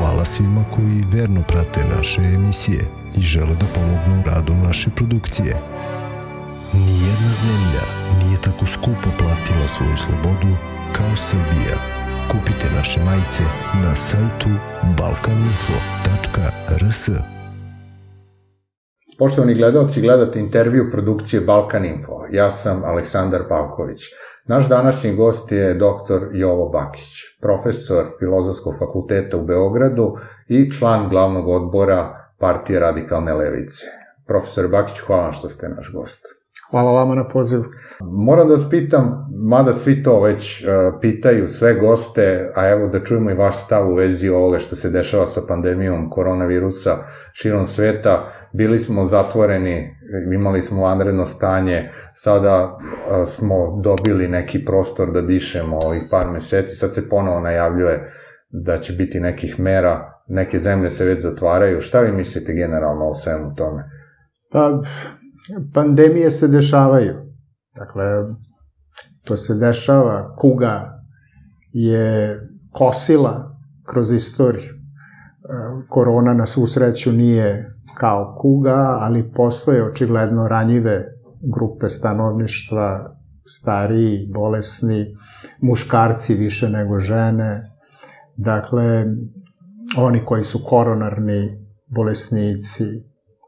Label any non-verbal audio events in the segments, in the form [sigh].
Hvala svima koji verno prate naše emisije i žele da pomognu radu naše produkcije. Nijedna zemlja nije tako skupo platila svoju slobodu kao Srbija. Kupite naše majice na sajtu balkaninfo.rs. Poštovani gledalci, gledate intervju produkcije Balkan Info. Ja sam Aleksandar Pavković. Naš današnji gost je dr. Jovo Bakić, profesor Filozofskog fakulteta u Beogradu i član glavnog odbora Partije radikalne levice. Profesor Bakić, hvala što ste naš gost. Hvala vama na pozivu. Moram da vas pitam, mada svi to već uh, pitaju, sve goste, a evo da čujemo i vaš stav u vezi ovoga što se dešava sa pandemijom koronavirusa širom sveta. Bili smo zatvoreni, imali smo vanredno stanje, sada uh, smo dobili neki prostor da dišemo ovih par meseci, sad se ponovo najavljuje da će biti nekih mera, neke zemlje se već zatvaraju. Šta vi mislite generalno o svemu tome? Pa, pandemije se dešavaju. Dakle, to se dešava, kuga je kosila kroz istoriju. E, korona na svu sreću nije kao kuga, ali postoje očigledno ranjive grupe stanovništva, stariji, bolesni, muškarci više nego žene. Dakle, oni koji su koronarni bolesnici,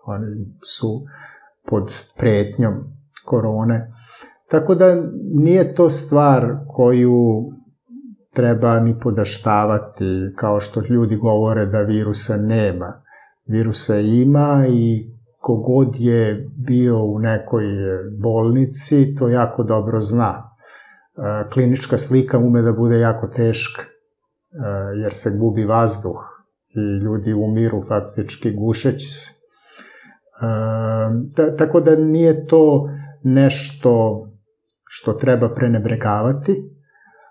oni su pod pretnjom korone. Tako da nije to stvar koju treba ni podaštavati, kao što ljudi govore da virusa nema. Virusa ima i kogod je bio u nekoj bolnici, to jako dobro zna. E, klinička slika ume da bude jako teška, e, jer se gubi vazduh i ljudi umiru faktički gušeći se. Ta, tako da nije to nešto što treba prenebregavati,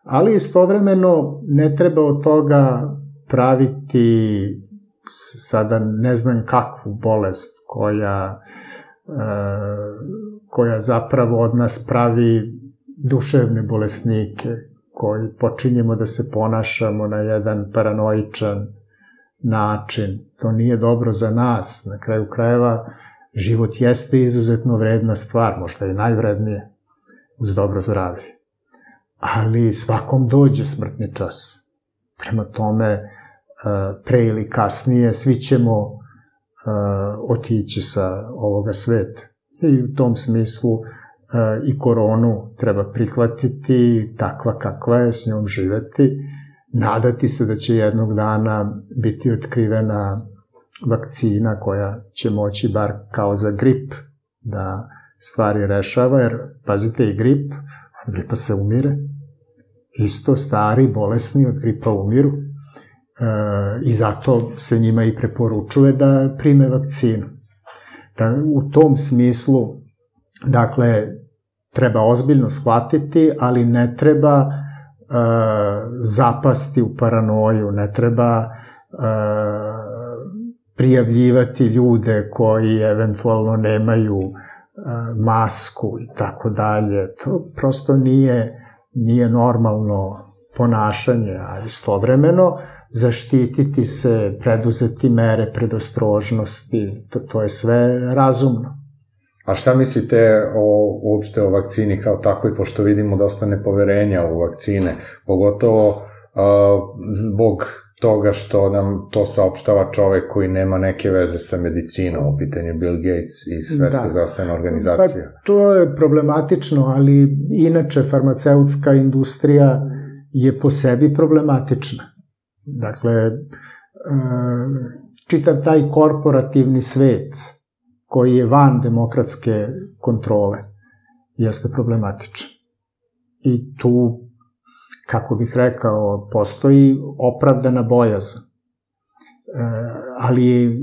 ali istovremeno ne treba od toga praviti sada ne znam kakvu bolest koja, koja zapravo od nas pravi duševne bolesnike, koji počinjemo da se ponašamo na jedan paranoičan način. To nije dobro za nas. Na kraju krajeva, život jeste izuzetno vredna stvar, možda i najvrednije, uz dobro zdravlje. Ali svakom dođe smrtni čas. Prema tome, e, pre ili kasnije, svi ćemo e, otići sa ovoga sveta. I u tom smislu e, i koronu treba prihvatiti takva kakva je, s njom živeti, nadati se da će jednog dana biti otkrivena vakcina koja će moći bar kao za grip da stvari rešava, jer pazite i grip, od gripa se umire, isto stari, bolesni od gripa umiru e, i zato se njima i preporučuje da prime vakcinu. Da, u tom smislu, dakle, treba ozbiljno shvatiti, ali ne treba uh, zapasti u paranoju, ne treba uh, prijavljivati ljude koji eventualno nemaju uh, masku i tako dalje. To prosto nije, nije normalno ponašanje, a istovremeno zaštititi se, preduzeti mere predostrožnosti, to, to je sve razumno. A šta mislite o, uopšte o vakcini kao takvoj, pošto vidimo dosta nepoverenja u vakcine, pogotovo uh, zbog toga što nam to saopštava čovek koji nema neke veze sa medicinom, u pitanju Bill Gates i Svetska da. zdravstvena organizacija. Pa, to je problematično, ali inače farmaceutska industrija je po sebi problematična. Dakle, čitav taj korporativni svet, koji je van demokratske kontrole, jeste problematičan. I tu, kako bih rekao, postoji opravdana bojazan. E, ali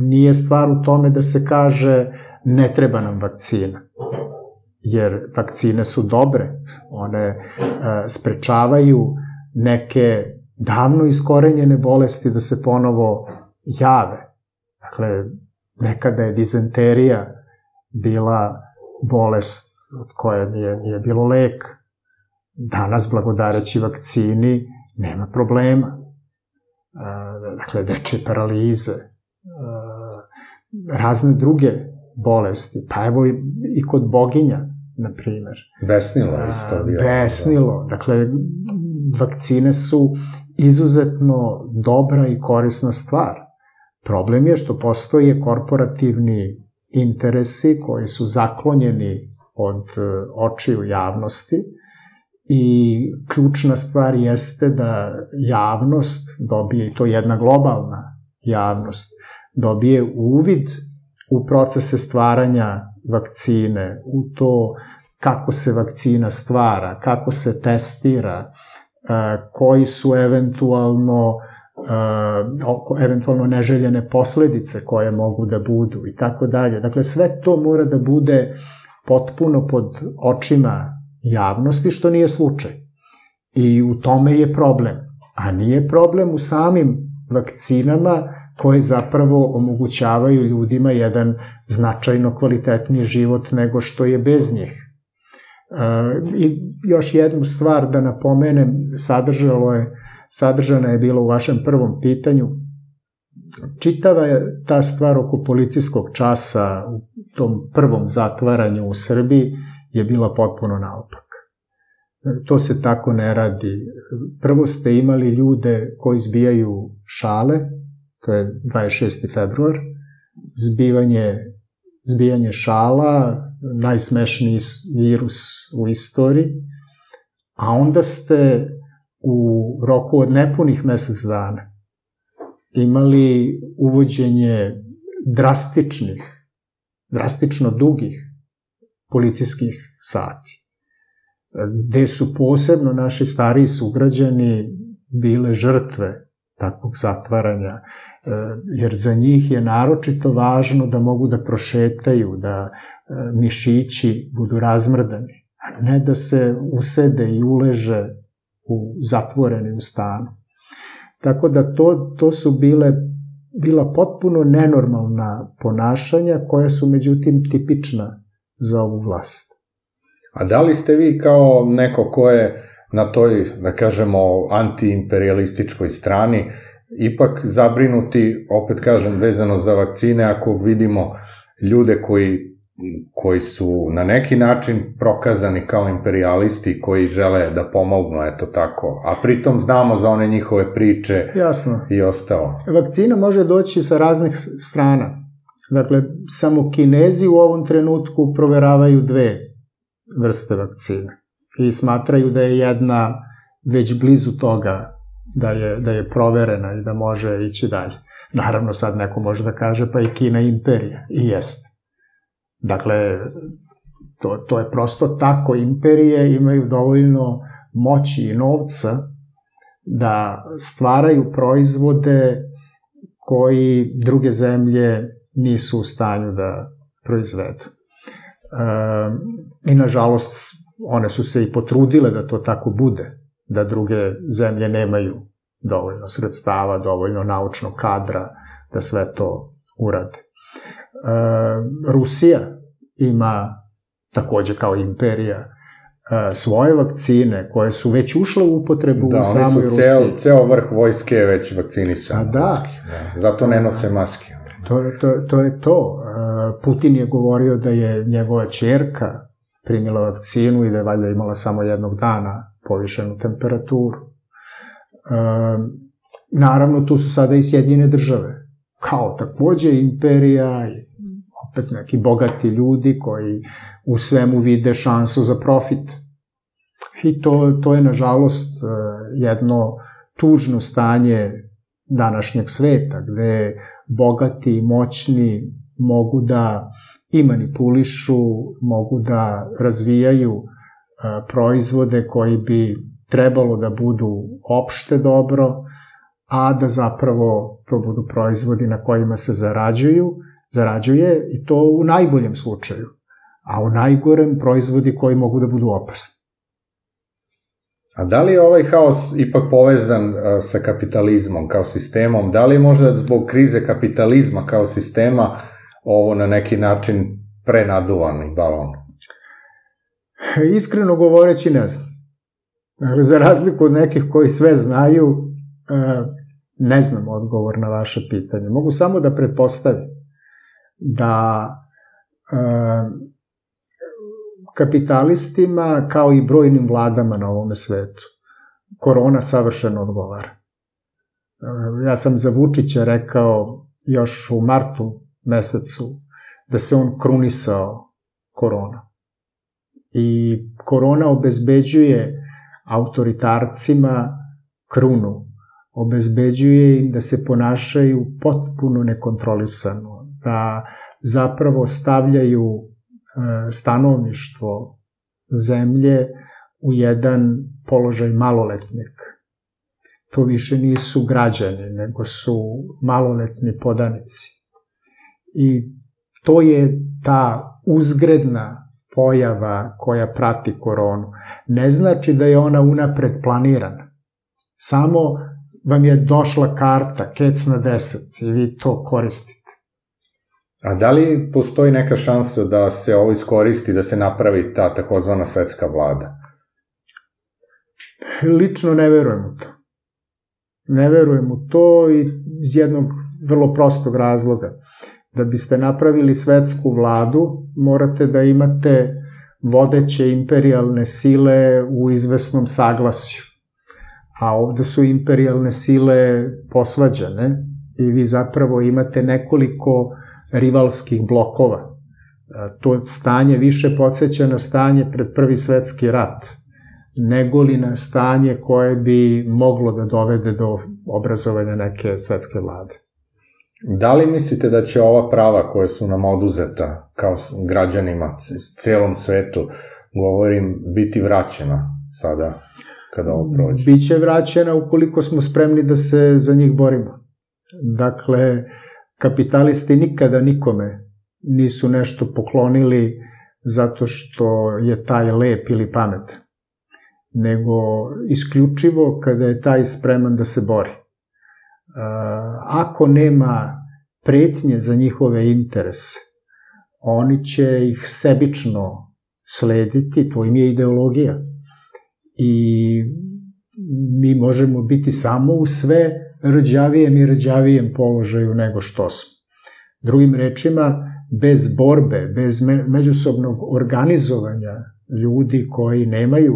nije stvar u tome da se kaže ne treba nam vakcina. Jer vakcine su dobre, one e, sprečavaju neke davno iskorenjene bolesti da se ponovo jave. Dakle, Nekada je dizenterija bila bolest od koje nije, nije bilo leka. Danas, blagodareći vakcini, nema problema. dakle, deče paralize, razne druge bolesti, pa evo i, kod boginja, na primer. Besnilo isto bio. Besnilo, dakle, vakcine su izuzetno dobra i korisna stvar. Problem je što postoje korporativni interesi koji su zaklonjeni od e, očiju javnosti i ključna stvar jeste da javnost dobije, i to jedna globalna javnost, dobije uvid u procese stvaranja vakcine, u to kako se vakcina stvara, kako se testira, e, koji su eventualno uh, eventualno neželjene posledice koje mogu da budu i tako dalje. Dakle, sve to mora da bude potpuno pod očima javnosti, što nije slučaj. I u tome je problem. A nije problem u samim vakcinama koje zapravo omogućavaju ljudima jedan značajno kvalitetniji život nego što je bez njih. I još jednu stvar da napomenem, sadržalo je sadržana je bila u vašem prvom pitanju. Čitava je ta stvar oko policijskog časa u tom prvom zatvaranju u Srbiji je bila potpuno naopak. To se tako ne radi. Prvo ste imali ljude koji zbijaju šale, to je 26. februar, zbivanje, zbijanje šala, najsmešniji virus u istoriji, a onda ste u roku od nepunih mesec dana imali uvođenje drastičnih, drastično dugih policijskih sati, gde su posebno naši stariji sugrađani bile žrtve takvog zatvaranja, jer za njih je naročito važno da mogu da prošetaju, da mišići budu razmrdani, a ne da se usede i uleže u zatvoreni u stanu. Tako da to, to su bile bila potpuno nenormalna ponašanja koja su međutim tipična za ovu vlast. A da li ste vi kao neko ko je na toj, da kažemo, antiimperialističkoj strani, ipak zabrinuti, opet kažem, vezano za vakcine, ako vidimo ljude koji koji su na neki način prokazani kao imperialisti koji žele da pomognu, eto tako. A pritom znamo za one njihove priče Jasno. i ostalo. Vakcina može doći sa raznih strana. Dakle, samo kinezi u ovom trenutku proveravaju dve vrste vakcina i smatraju da je jedna već blizu toga da je, da je proverena i da može ići dalje. Naravno, sad neko može da kaže pa i Kina imperija. I jeste. Dakle, to, to je prosto tako. Imperije imaju dovoljno moći i novca da stvaraju proizvode koji druge zemlje nisu u stanju da proizvedu. I nažalost, one su se i potrudile da to tako bude, da druge zemlje nemaju dovoljno sredstava, dovoljno naučnog kadra da sve to urade. Rusija ima takođe kao imperija svoje vakcine koje su već ušle u upotrebu da, u samoj Rusiji. Da, ceo, ceo vrh vojske je već vakcinisan. A da. da. Zato ne nose maske. To, to, to je to. E, Putin je govorio da je njegova čerka primila vakcinu i da je valjda imala samo jednog dana povišenu temperaturu. Naravno, tu su sada i Sjedine države. Kao takođe imperija i opet neki bogati ljudi koji u svemu vide šansu za profit. I to, to je, nažalost, e, jedno tužno stanje današnjeg sveta, gde bogati i moćni mogu da i manipulišu, mogu da razvijaju e, proizvode koji bi trebalo da budu opšte dobro, a da zapravo to budu proizvodi na kojima se zarađuju zarađuje i to u najboljem slučaju, a u najgorem proizvodi koji mogu da budu opasni. A da li je ovaj haos ipak povezan uh, sa kapitalizmom kao sistemom? Da li je možda zbog krize kapitalizma kao sistema ovo na neki način prenaduvani balon? Iskreno govoreći ne znam. Dakle, za razliku od nekih koji sve znaju, uh, Ne znam odgovor na vaše pitanje. Mogu samo da pretpostavim da e, kapitalistima, kao i brojnim vladama na ovome svetu, korona savršeno odgovara. E, ja sam za Vučića rekao još u martu mesecu da se on krunisao korona. I korona obezbeđuje autoritarcima krunu, obezbeđuje im da se ponašaju potpuno nekontrolisano, da zapravo stavljaju stanovništvo zemlje u jedan položaj maloletnik. To više nisu građani, nego su maloletni podanici. I to je ta uzgredna pojava koja prati koronu. Ne znači da je ona unapred planirana. Samo vam je došla karta, kec na 10 i vi to koristite. A da li postoji neka šansa da se ovo iskoristi, da se napravi ta takozvana svetska vlada? Lično ne verujem u to. Ne verujem u to iz jednog vrlo prostog razloga. Da biste napravili svetsku vladu, morate da imate vodeće imperialne sile u izvesnom saglasju. A ovde su imperialne sile posvađane i vi zapravo imate nekoliko rivalskih blokova. E, to stanje više podsjeća na stanje pred prvi svetski rat, nego li na stanje koje bi moglo da dovede do obrazovanja neke svetske vlade. Da li mislite da će ova prava koje su nam oduzeta kao građanima celom svetu, govorim, biti vraćena sada kada ovo prođe? Biće vraćena ukoliko smo spremni da se za njih borimo. Dakle, kapitalisti nikada nikome nisu nešto poklonili zato što je taj lep ili pametan, nego isključivo kada je taj spreman da se bori. Ako nema pretnje za njihove interese, oni će ih sebično slediti, to im je ideologija. I mi možemo biti samo u sve rđavijem i rđavijem položaju nego što smo. Drugim rečima, bez borbe, bez međusobnog organizovanja ljudi koji nemaju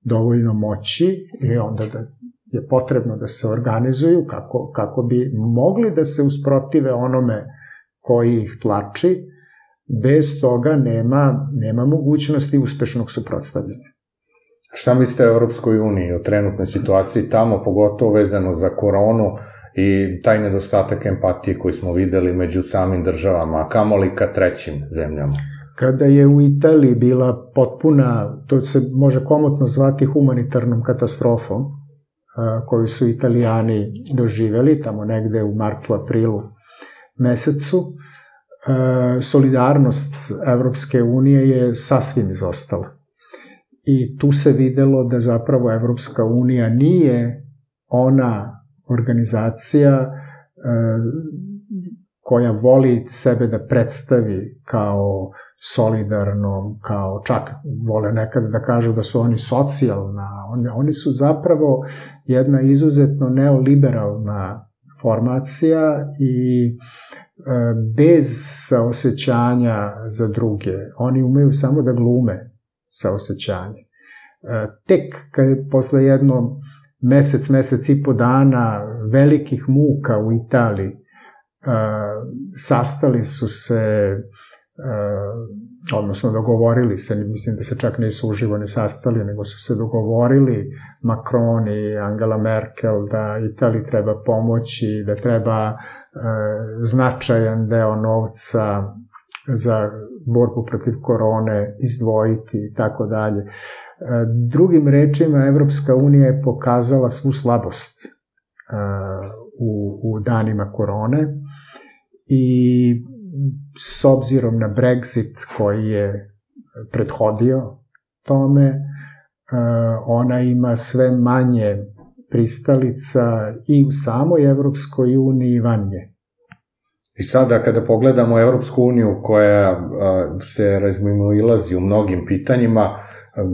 dovoljno moći i onda da je potrebno da se organizuju kako, kako bi mogli da se usprotive onome koji ih tlači, bez toga nema, nema mogućnosti uspešnog suprotstavljanja. Šta mislite o Europskoj uniji, o trenutnoj situaciji tamo, pogotovo vezano za koronu i taj nedostatak empatije koji smo videli među samim državama, kamoli ka trećim zemljama? Kada je u Italiji bila potpuna, to se može komotno zvati humanitarnom katastrofom, koju su italijani doživeli tamo negde u martu, aprilu mesecu, solidarnost Evropske unije je sasvim izostala i tu se videlo da zapravo Evropska unija nije ona organizacija e, koja voli sebe da predstavi kao solidarnom, kao čak vole nekada da kažu da su oni socijalna, oni, oni su zapravo jedna izuzetno neoliberalna formacija i e, bez saosećanja za druge. Oni umeju samo da glume saosećanje. E, tek kad je posle jedno mesec, mesec i po dana velikih muka u Italiji, e, sastali su se e, odnosno dogovorili se, mislim da se čak nisu uživo ni sastali, nego su se dogovorili Macron i Angela Merkel da Italiji treba pomoći, da treba značajan deo novca za borbu protiv korone izdvojiti i tako dalje. E, drugim rečima, Evropska unija je pokazala svu slabost e, u, u danima korone i s obzirom na Brexit koji je prethodio tome, e, ona ima sve manje pristalica i u samoj Evropskoj uniji i van nje. I sada kada pogledamo Evropsku uniju koja se razmimoilazi u mnogim pitanjima,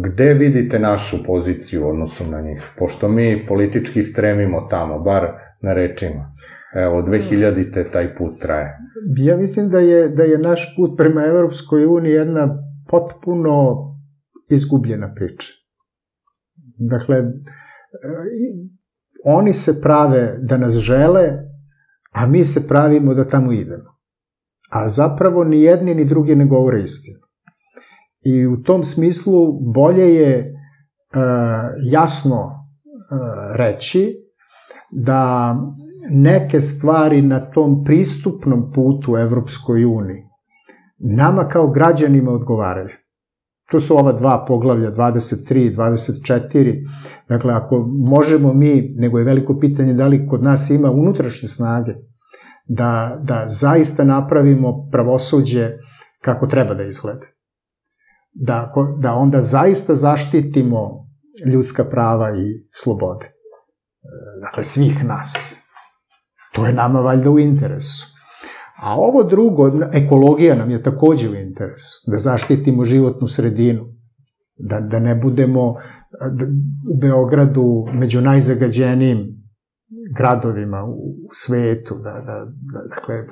Gde vidite našu poziciju u odnosu na njih? Pošto mi politički stremimo tamo, bar na rečima. Evo, 2000-te taj put traje. Ja mislim da je, da je naš put prema Evropskoj uniji jedna potpuno izgubljena priča. Dakle, oni se prave da nas žele, a mi se pravimo da tamo idemo. A zapravo ni jedni ni drugi ne govore istinu. I u tom smislu bolje je uh, jasno uh, reći da neke stvari na tom pristupnom putu Evropskoj uniji nama kao građanima odgovaraju. To su ova dva poglavlja, 23 i 24. Dakle, ako možemo mi, nego je veliko pitanje da li kod nas ima unutrašnje snage, da, da zaista napravimo pravosuđe kako treba da izgleda. Da, da onda zaista zaštitimo ljudska prava i slobode. Dakle, svih nas. To je nama valjda u interesu. A ovo drugo, ekologija nam je takođe u interesu, da zaštitimo životnu sredinu, da, da ne budemo da, u Beogradu među najzagađenijim gradovima u, svetu, da, da, da, dakle,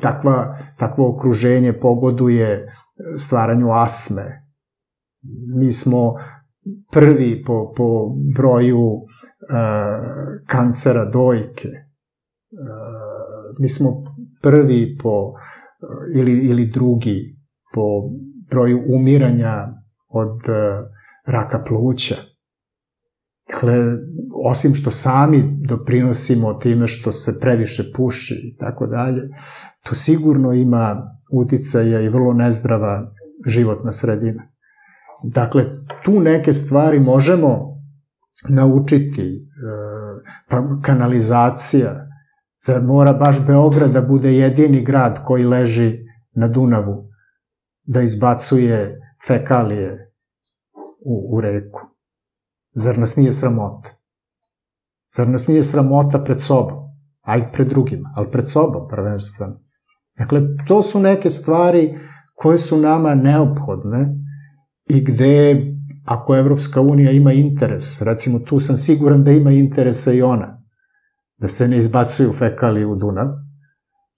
takva, takvo okruženje pogoduje stvaranju asme. Mi smo prvi po, po broju uh, kancera dojke. Uh, mi smo prvi po, ili, ili drugi po broju umiranja od uh, raka pluća. Dakle, osim što sami doprinosimo time što se previše puši i tako dalje, to sigurno ima uticaja i vrlo nezdrava životna sredina. Dakle, tu neke stvari možemo naučiti, e, pa kanalizacija, Zar mora baš Beograd da bude jedini grad koji leži na Dunavu, da izbacuje fekalije u, u reku? Zar nas nije sramota? Zar nas nije sramota pred sobom? A i pred drugima, ali pred sobom prvenstveno. Dakle, to su neke stvari koje su nama neophodne i gde, ako Evropska unija ima interes, recimo tu sam siguran da ima interesa i ona, da se ne izbacuju fekalije u Dunav,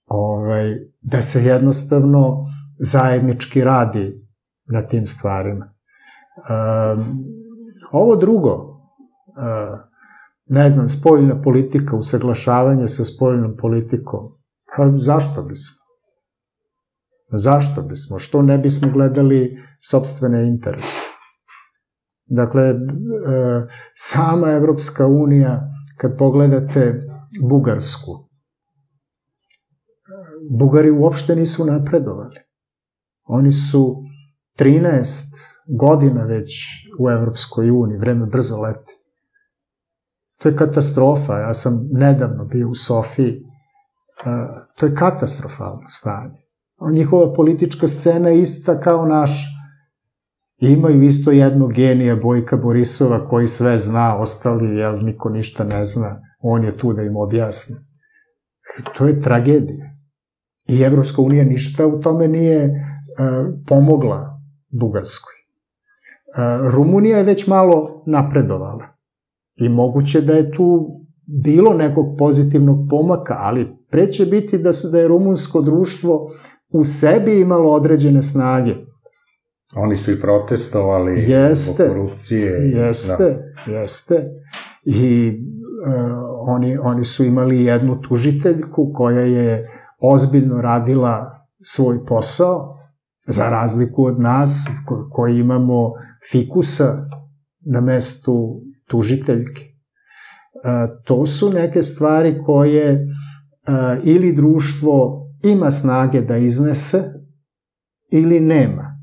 ovaj, da se jednostavno zajednički radi na tim stvarima. Um, ovo drugo, uh, ne znam, spoljna politika, usaglašavanje sa spoljnom politikom, pa zašto bismo? Zašto bismo? Što ne bismo gledali sobstvene interese? Dakle, sama Evropska unija, kad pogledate Bugarsku. Bugari uopšte nisu napredovali. Oni su 13 godina već u Evropskoj uniji, vreme brzo leti. To je katastrofa, ja sam nedavno bio u Sofiji, to je katastrofalno stanje. Njihova politička scena je ista kao naša. Imaju isto jednog genija Bojka Borisova koji sve zna, ostali, jel, niko ništa ne zna on je tu da im objasni. To je tragedija. I Evropska unija ništa u tome nije uh, pomogla Bugarskoj. Uh, Rumunija je već malo napredovala. I moguće da je tu bilo nekog pozitivnog pomaka, ali pre će biti da, su, da je rumunsko društvo u sebi imalo određene snage. Oni su i protestovali jeste, korupcije. Jeste, da. jeste. I uh, oni, oni su imali jednu tužiteljku koja je ozbiljno radila svoj posao, za razliku od nas ko, koji imamo fikusa na mestu tužiteljke. Uh, to su neke stvari koje uh, ili društvo ima snage da iznese ili nema.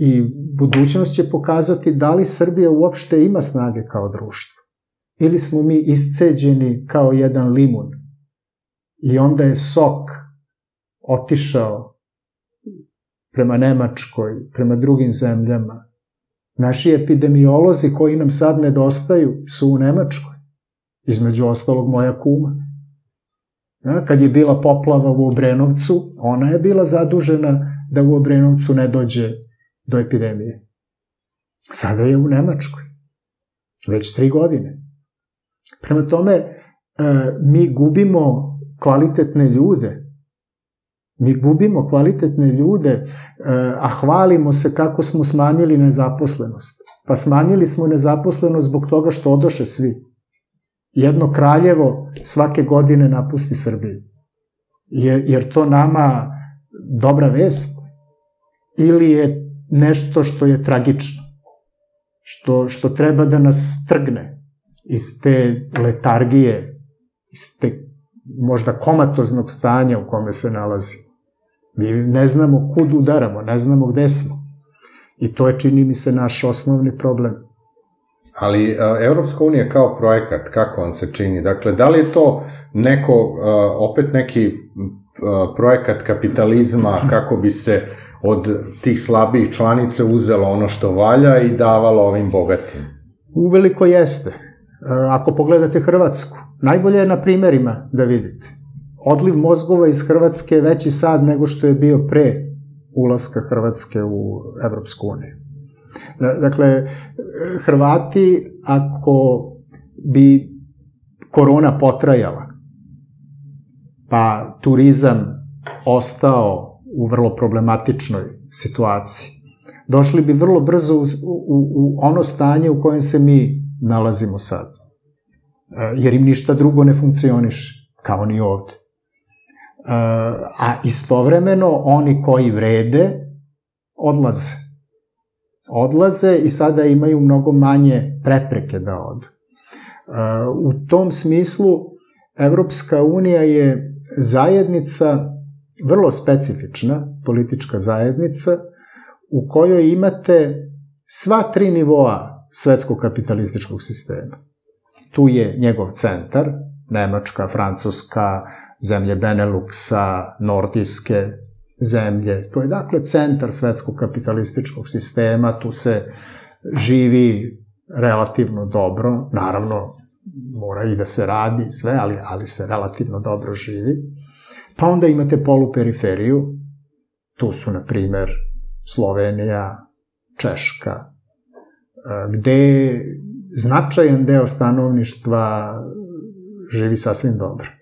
I budućnost će pokazati da li Srbija uopšte ima snage kao društvo ili smo mi isceđeni kao jedan limun i onda je sok otišao prema Nemačkoj, prema drugim zemljama. Naši epidemiolozi koji nam sad nedostaju su u Nemačkoj, između ostalog moja kuma. Ja, kad je bila poplava u Obrenovcu, ona je bila zadužena da u Obrenovcu ne dođe do epidemije. Sada je u Nemačkoj. Već tri godine. Prema tome, e, mi gubimo kvalitetne ljude. Mi gubimo kvalitetne ljude, e, a hvalimo se kako smo smanjili nezaposlenost. Pa smanjili smo nezaposlenost zbog toga što odoše svi. Jedno kraljevo svake godine napusti Srbiju. Jer to nama dobra vest ili je nešto što je tragično, što, što treba da nas trgne iz te letargije, iz te možda komatoznog stanja u kome se nalazi. Mi ne znamo kud udaramo, ne znamo gde smo. I to je, čini mi se, naš osnovni problem. Ali Evropska unija kao projekat, kako on se čini? Dakle, da li je to neko, opet neki projekat kapitalizma kako bi se od tih slabijih članica uzelo ono što valja i davalo ovim bogatim? Uveliko jeste. Ako pogledate Hrvatsku, najbolje je na primerima da vidite. Odliv mozgova iz Hrvatske je veći sad nego što je bio pre ulaska Hrvatske u Evropsku uniju. Dakle, Hrvati, ako bi korona potrajala, pa turizam ostao u vrlo problematičnoj situaciji, došli bi vrlo brzo u, u, u ono stanje u kojem se mi nalazimo sad. E, jer im ništa drugo ne funkcioniše, kao ni ovde. A istovremeno oni koji vrede odlaze. Odlaze i sada imaju mnogo manje prepreke da odu. U tom smislu Evropska unija je zajednica vrlo specifična politička zajednica u kojoj imate sva tri nivoa svetskog kapitalističkog sistema. Tu je njegov centar, Nemačka, Francuska, zemlje Beneluxa, nordijske zemlje. To je dakle centar svetskog kapitalističkog sistema, tu se živi relativno dobro, naravno mora i da se radi sve, ali, ali se relativno dobro živi. Pa onda imate poluperiferiju, tu su, na primer, Slovenija, Češka, e, gde značajan deo stanovništva živi sasvim dobro.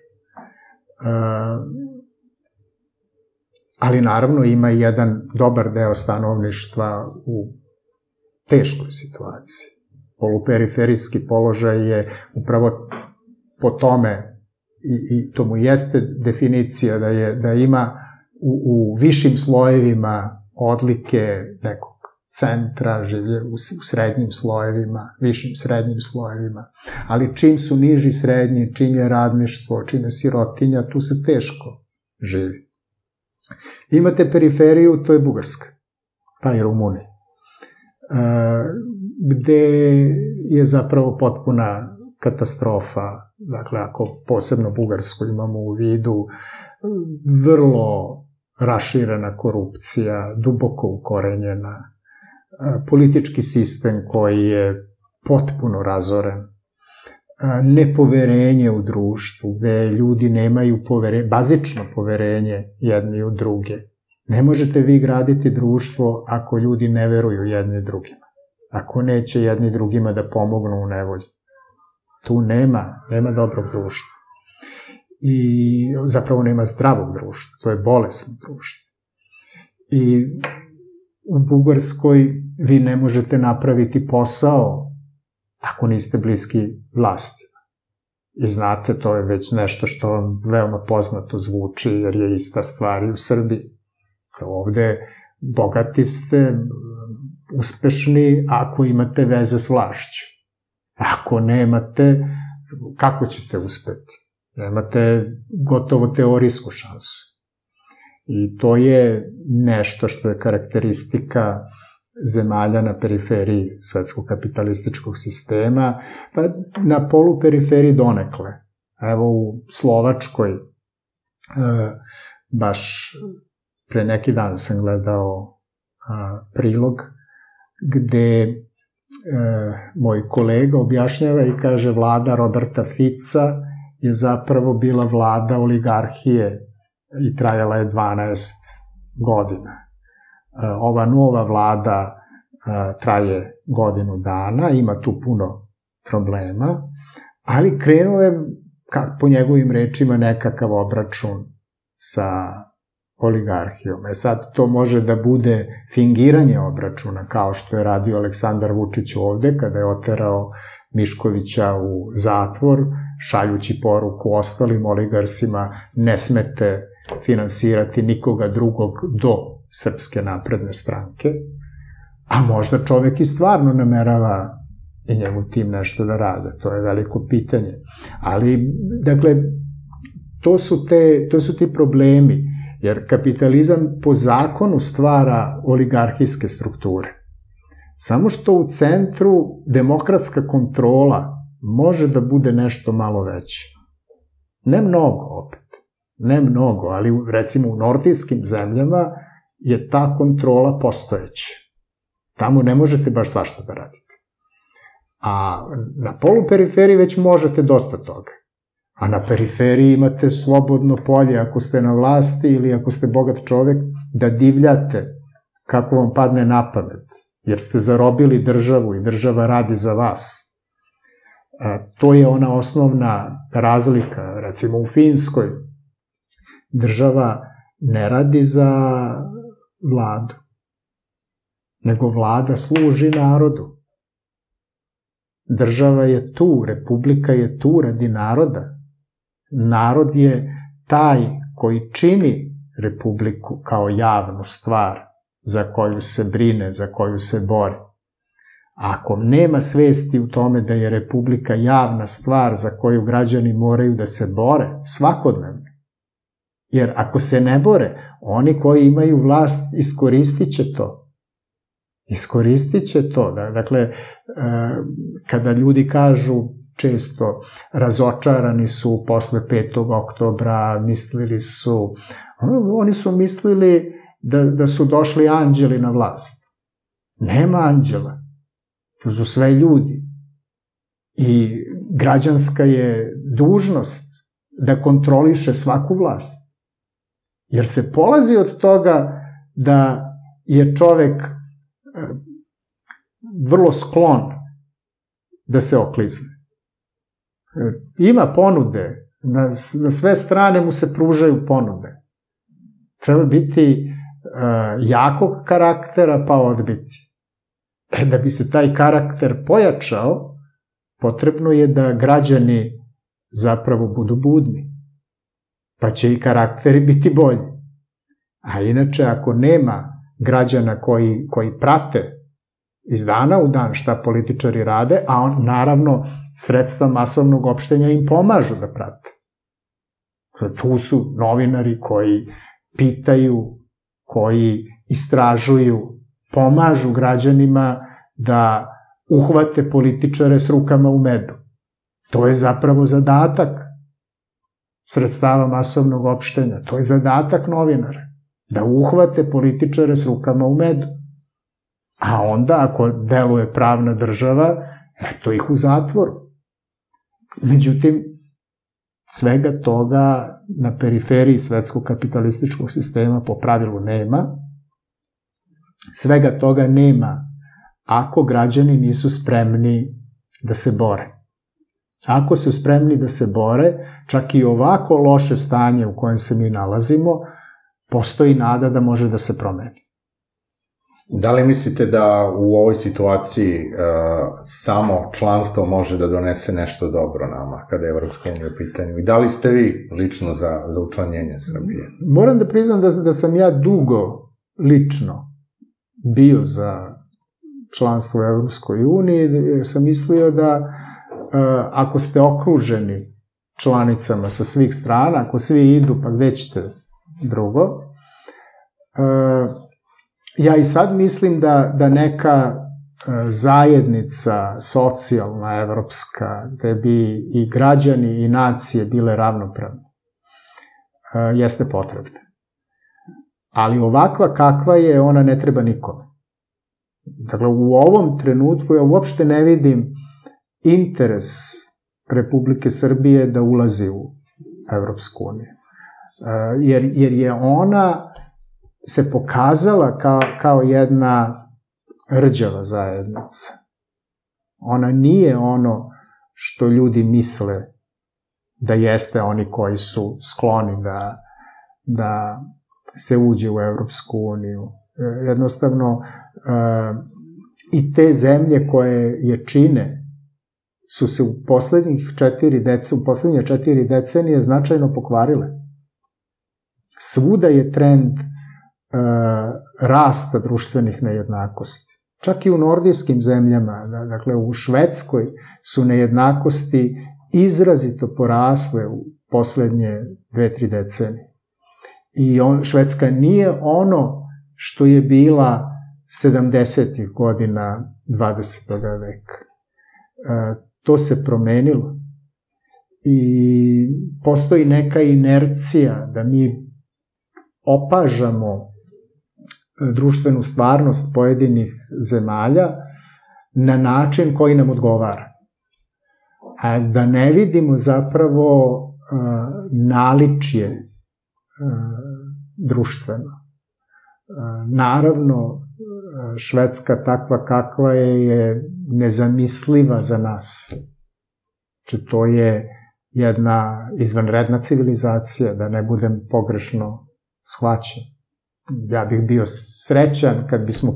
Ali naravno ima i jedan dobar deo stanovništva u teškoj situaciji. Poluperiferijski položaj je upravo po tome i, i to mu jeste definicija da je da ima u, u višim slojevima odlike nekog centra, življe u, srednjim slojevima, višim srednjim slojevima. Ali čim su niži srednji, čim je radništvo, čim je sirotinja, tu se teško živi. Imate periferiju, to je Bugarska, pa i Rumunija. E, gde je zapravo potpuna katastrofa, dakle ako posebno Bugarsku imamo u vidu, vrlo raširena korupcija, duboko ukorenjena, politički sistem koji je potpuno razoren, nepoverenje u društvu, gde ljudi nemaju poverenje, bazično poverenje jedni u druge. Ne možete vi graditi društvo ako ljudi ne veruju jedni drugima ako neće jedni drugima da pomognu u nevolji. Tu nema, nema dobrog društva. I zapravo nema zdravog društva, to je bolesno društvo. I u Bugarskoj vi ne možete napraviti posao ako niste bliski vlastima. I znate, to je već nešto što vam veoma poznato zvuči, jer je ista stvar i u Srbiji. Ovde bogati ste, uspešni ako imate veze s vlašću. Ako nemate, kako ćete uspeti? Nemate gotovo teorijsku šansu. I to je nešto što je karakteristika zemalja na periferiji svetskog kapitalističkog sistema, pa na poluperiferiji donekle. Evo u Slovačkoj, e, baš pre neki dan sam gledao prilog gde e, moj kolega objašnjava i kaže vlada Roberta Fica je zapravo bila vlada oligarhije i trajala je 12 godina. E, ova nova vlada traje godinu dana, ima tu puno problema, ali krenuo je, po njegovim rečima, nekakav obračun sa oligarhijom. E sad, to može da bude fingiranje obračuna, kao što je radio Aleksandar Vučić ovde, kada je oterao Miškovića u zatvor, šaljući poruku ostalim oligarsima, ne smete finansirati nikoga drugog do Srpske napredne stranke, a možda čovek i stvarno namerava i njegov tim nešto da rade, to je veliko pitanje. Ali, dakle, to su, te, to su ti problemi, jer kapitalizam po zakonu stvara oligarhijske strukture. Samo što u centru demokratska kontrola može da bude nešto malo veće. Ne mnogo opet, ne mnogo, ali recimo u nordijskim zemljama je ta kontrola postojeća. Tamo ne možete baš svašta da radite. A na poluperiferiji već možete dosta toga. A na periferiji imate slobodno polje ako ste na vlasti ili ako ste bogat čovek da divljate kako vam padne na pamet, jer ste zarobili državu i država radi za vas. To je ona osnovna razlika. Recimo u Finskoj država ne radi za vladu, nego vlada služi narodu. Država je tu, republika je tu radi naroda. Narod je taj koji čini republiku kao javnu stvar za koju se brine, za koju se bori. Ako nema svesti u tome da je republika javna stvar za koju građani moraju da se bore svakodnevno, jer ako se ne bore, oni koji imaju vlast iskoristit će to. Iskoristit će to. Dakle, e, kada ljudi kažu često razočarani su posle 5. oktobra, mislili su, oni su mislili da, da su došli anđeli na vlast. Nema anđela. To su sve ljudi. I građanska je dužnost da kontroliše svaku vlast. Jer se polazi od toga da je čovek e, vrlo sklon da se oklizne. E, ima ponude, na, sve strane mu se pružaju ponude. Treba biti uh, jakog karaktera pa odbiti. E, da bi se taj karakter pojačao, potrebno je da građani zapravo budu budni. Pa će i karakteri biti bolji. A inače, ako nema građana koji, koji prate iz dana u dan šta političari rade, a on, naravno sredstva masovnog opštenja im pomažu da prate. Tu su novinari koji pitaju, koji istražuju, pomažu građanima da uhvate političare s rukama u medu. To je zapravo zadatak sredstava masovnog opštenja. To je zadatak novinara. Da uhvate političare s rukama u medu. A onda, ako deluje pravna država, eto ih u zatvoru. Međutim, svega toga na periferiji svetskog kapitalističkog sistema po pravilu nema. Svega toga nema ako građani nisu spremni da se bore. Ako su spremni da se bore, čak i ovako loše stanje u kojem se mi nalazimo, postoji nada da može da se promeni. Da li mislite da u ovoj situaciji uh, samo članstvo može da donese nešto dobro nama kada je Evropska unija u pitanju? I da li ste vi lično za, za učlanjenje Srbije? Moram da priznam da, da sam ja dugo lično bio za članstvo u Evropskoj uniji, jer sam mislio da ako ste okruženi članicama sa svih strana, ako svi idu, pa gde ćete drugo? Uh, ja i sad mislim da, da neka e, zajednica socijalna, evropska, gde bi i građani i nacije bile ravnopravne, e, jeste potrebna. Ali ovakva kakva je, ona ne treba nikome. Dakle, u ovom trenutku ja uopšte ne vidim interes Republike Srbije da ulazi u Evropsku uniju. E, jer, jer je ona se pokazala kao, kao jedna rđava zajednica. Ona nije ono što ljudi misle da jeste oni koji su skloni da, da se uđe u Evropsku uniju. Jednostavno, i te zemlje koje je čine su se u poslednjih četiri dece, u poslednje četiri decenije značajno pokvarile. Svuda je trend e, rasta društvenih nejednakosti. Čak i u nordijskim zemljama, da, dakle u Švedskoj su nejednakosti izrazito porasle u poslednje dve, tri decenije. I on, Švedska nije ono što je bila 70. godina 20. veka. E, to se promenilo i postoji neka inercija da mi opažamo e, društvenu stvarnost pojedinih zemalja na način koji nam odgovara. A da ne vidimo zapravo uh, naličje uh, društveno. Naravno, Švedska takva kakva je, je nezamisliva za nas. Znači, to je jedna izvanredna civilizacija, da ne budem pogrešno shvaćen. Ja bih bio srećan kad bismo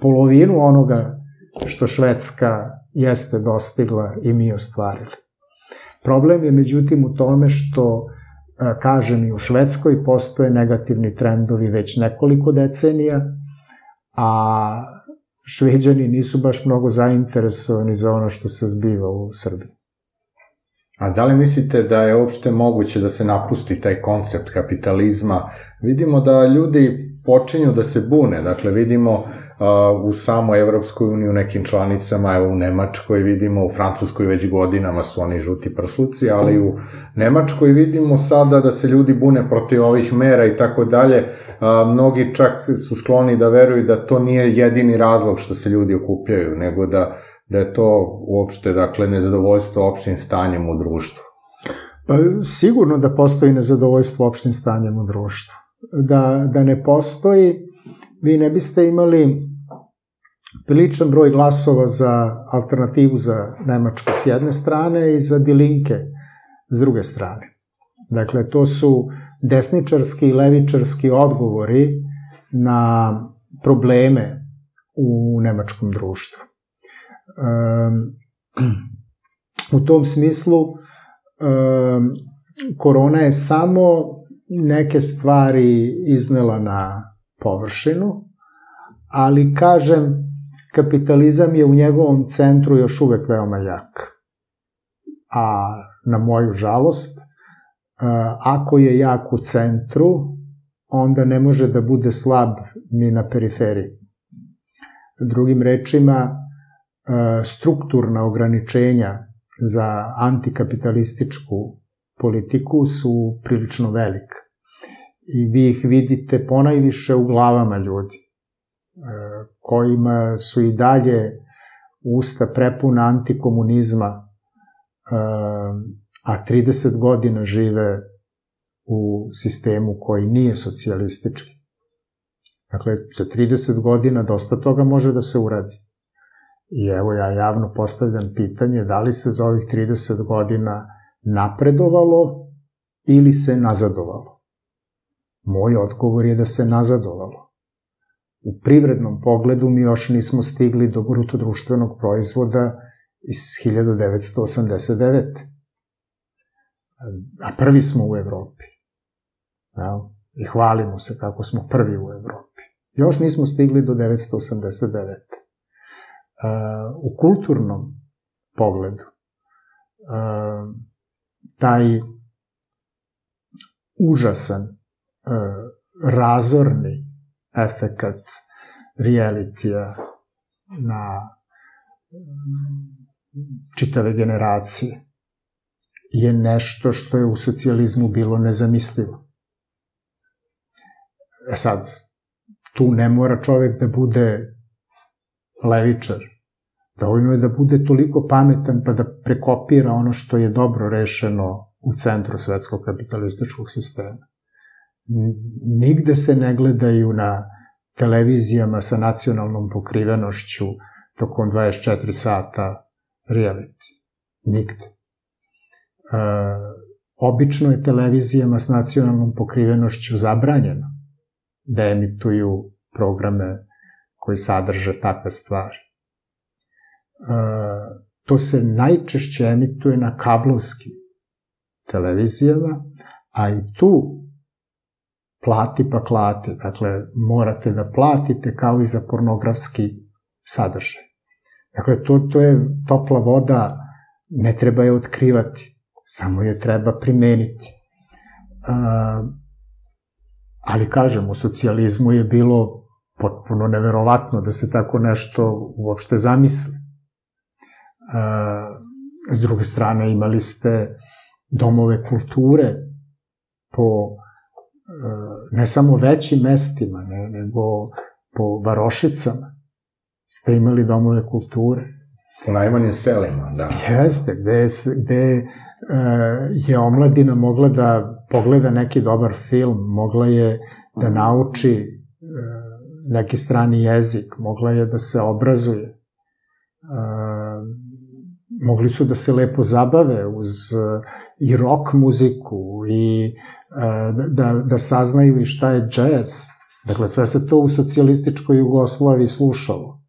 polovinu onoga što Švedska jeste dostigla i mi ostvarili. Problem je međutim u tome što, e, kažem, i u Švedskoj postoje negativni trendovi već nekoliko decenija, a šveđani nisu baš mnogo zainteresovani za ono što se zbiva u Srbiji. A da li mislite da je uopšte moguće da se napusti taj koncept kapitalizma? Vidimo da ljudi počinju da se bune, dakle vidimo u samo Evropskoj uniji u nekim članicama, evo u Nemačkoj vidimo, u Francuskoj već godinama su oni žuti prsuci, ali u Nemačkoj vidimo sada da se ljudi bune protiv ovih mera i tako dalje. Mnogi čak su skloni da veruju da to nije jedini razlog što se ljudi okupljaju, nego da, da je to uopšte, dakle, nezadovoljstvo opštim stanjem u društvu. Pa, sigurno da postoji nezadovoljstvo opštim stanjem u društvu. Da, da ne postoji, vi ne biste imali priličan broj glasova za alternativu za Nemačku s jedne strane i za Dilinke s druge strane. Dakle, to su desničarski i levičarski odgovori na probleme u nemačkom društvu. u tom smislu, korona je samo neke stvari iznela na površinu, ali kažem, kapitalizam je u njegovom centru još uvek veoma jak. A na moju žalost, ako je jak u centru, onda ne može da bude slab ni na periferiji. Drugim rečima, strukturna ograničenja za antikapitalističku politiku su prilično velika. I vi ih vidite ponajviše u glavama ljudi kojima su i dalje usta prepuna antikomunizma, a 30 godina žive u sistemu koji nije socijalistički. Dakle, za 30 godina dosta toga može da se uradi. I evo ja javno postavljam pitanje da li se za ovih 30 godina napredovalo ili se nazadovalo. Moj odgovor je da se nazadovalo. U privrednom pogledu mi još nismo stigli do bruto društvenog proizvoda iz 1989. A prvi smo u Evropi. I hvalimo se kako smo prvi u Evropi. Još nismo stigli do 1989. U kulturnom pogledu taj užasan, razorni efekat realitija na čitave generacije je nešto što je u socijalizmu bilo nezamislivo. E sad, tu ne mora čovek da bude levičar. Dovoljno je da bude toliko pametan pa da prekopira ono što je dobro rešeno u centru svetskog kapitalističkog sistema. Nigde se ne gledaju na televizijama sa nacionalnom pokrivenošću tokom 24 sata reality. Nigde. E, obično je televizijama s nacionalnom pokrivenošću zabranjeno da emituju programe koji sadrže takve stvari. E, to se najčešće emituje na kablovskim televizijama, a i tu plati pa klati. Dakle, morate da platite kao i za pornografski sadržaj. Dakle, to, to je topla voda, ne treba je otkrivati, samo je treba primeniti. Uh, ali kažem, u socijalizmu je bilo potpuno neverovatno da se tako nešto uopšte zamisli. Uh, s druge strane, imali ste domove kulture po ne samo većim mestima, ne, nego po varošicama ste imali domove kulture. U najmanjim selima, da. Jeste, gde, gde uh, je omladina mogla da pogleda neki dobar film, mogla je da nauči uh, neki strani jezik, mogla je da se obrazuje. Uh, mogli su da se lepo zabave uz i rock muziku i da, da saznaju i šta je džez. Dakle, sve se to u socijalističkoj Jugoslaviji slušalo.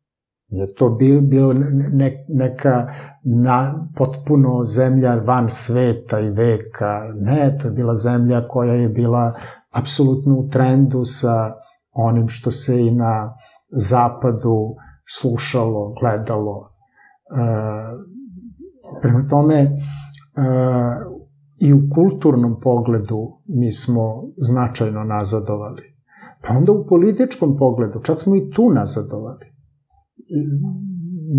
Je to bil, bilo ne, neka na, potpuno zemlja van sveta i veka. Ne, to je bila zemlja koja je bila apsolutno u trendu sa onim što se i na zapadu slušalo, gledalo. E, prema tome, e, i u kulturnom pogledu mi smo značajno nazadovali. Pa onda u političkom pogledu, čak smo i tu nazadovali.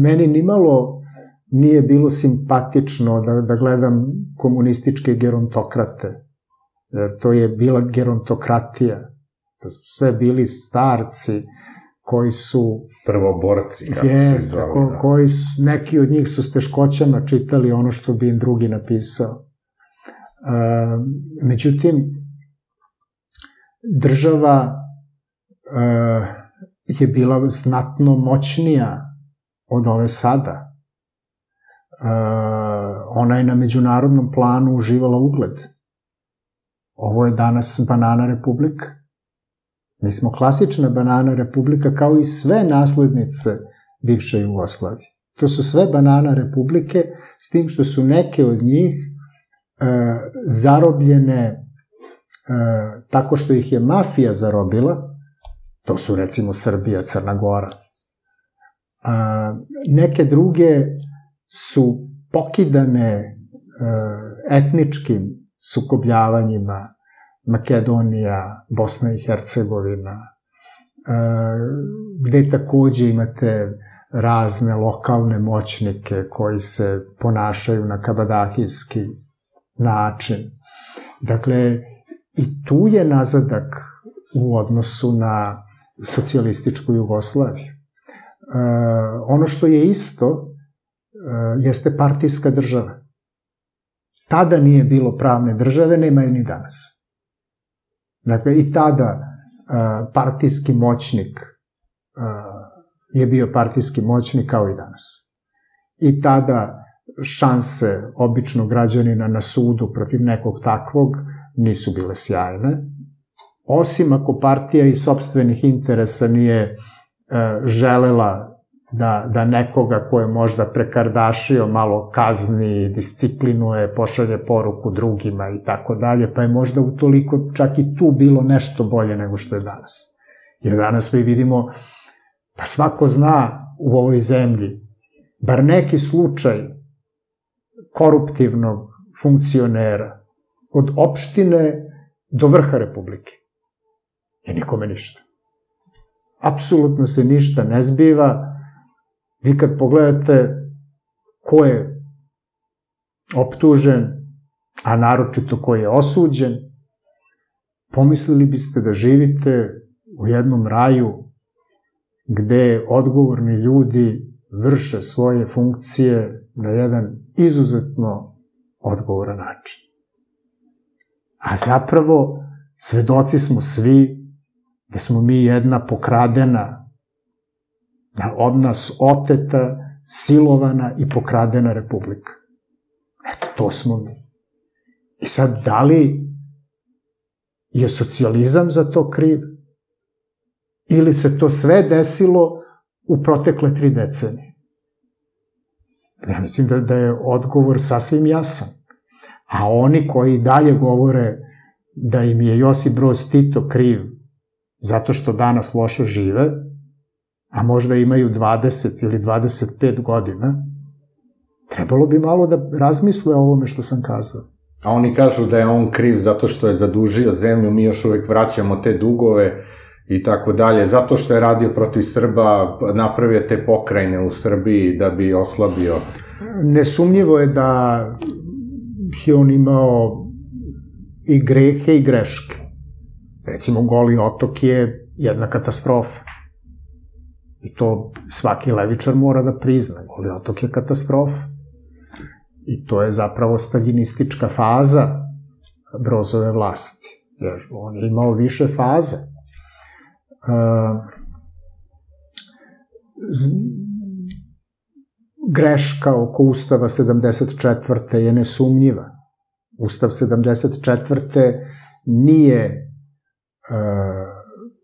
Meni nimalo nije bilo simpatično da, da gledam komunističke gerontokrate, jer to je bila gerontokratija. To su sve bili starci koji su... Prvoborci, kako je, se zvali. Ko, da. koji su, neki od njih su s teškoćama čitali ono što bi im drugi napisao. Međutim, država je bila znatno moćnija od ove sada. Ona je na međunarodnom planu uživala ugled. Ovo je danas banana republika. Mi smo klasična banana republika kao i sve naslednice bivše Jugoslavije. To su sve banana republike, s tim što su neke od njih zarobljene e, tako što ih je mafija zarobila, to su recimo Srbija, Crna Gora. A, neke druge su pokidane e, etničkim sukobljavanjima Makedonija, Bosna i Hercegovina, gde takođe imate razne lokalne moćnike koji se ponašaju na kabadahijski način. Dakle, i tu je nazadak u odnosu na socijalističku Jugoslaviju. E, ono što je isto e, jeste partijska država. Tada nije bilo pravne države, nema je ni danas. Dakle, i tada e, partijski moćnik e, je bio partijski moćnik kao i danas. I tada šanse običnog građanina na sudu protiv nekog takvog nisu bile sjajne. Osim ako partija iz sobstvenih interesa nije e, želela da, da nekoga ko je možda prekardašio malo kazni, disciplinuje, pošalje poruku drugima i tako dalje, pa je možda utoliko čak i tu bilo nešto bolje nego što je danas. Jer danas mi vidimo, pa svako zna u ovoj zemlji, bar neki slučaj koruptivnog funkcionera od opštine do vrha Republike. I nikome ništa. Apsolutno se ništa ne zbiva. Vi kad pogledate ko je optužen, a naročito ko je osuđen, pomislili biste da živite u jednom raju gde odgovorni ljudi vrše svoje funkcije na jedan izuzetno odgovoran način. A zapravo, svedoci smo svi da smo mi jedna pokradena, da od nas oteta, silovana i pokradena republika. Eto, to smo mi. I sad, da li je socijalizam za to kriv? Ili se to sve desilo u protekle tri decenije? Ja mislim da, da je odgovor sasvim jasan. A oni koji dalje govore da im je Josip Broz Tito kriv zato što danas loše žive, a možda imaju 20 ili 25 godina, trebalo bi malo da razmisle o ovome što sam kazao. A oni kažu da je on kriv zato što je zadužio zemlju, mi još uvek vraćamo te dugove i tako dalje, zato što je radio protiv Srba, napravio te pokrajne u Srbiji da bi oslabio. Nesumnjivo je da je on imao i grehe i greške. Recimo, Goli otok je jedna katastrofa. I to svaki levičar mora da prizna. Goli otok je katastrofa. I to je zapravo staljinistička faza Brozove vlasti. Jer on je imao više faza. Greška oko Ustava 74. je nesumnjiva. Ustav 74. nije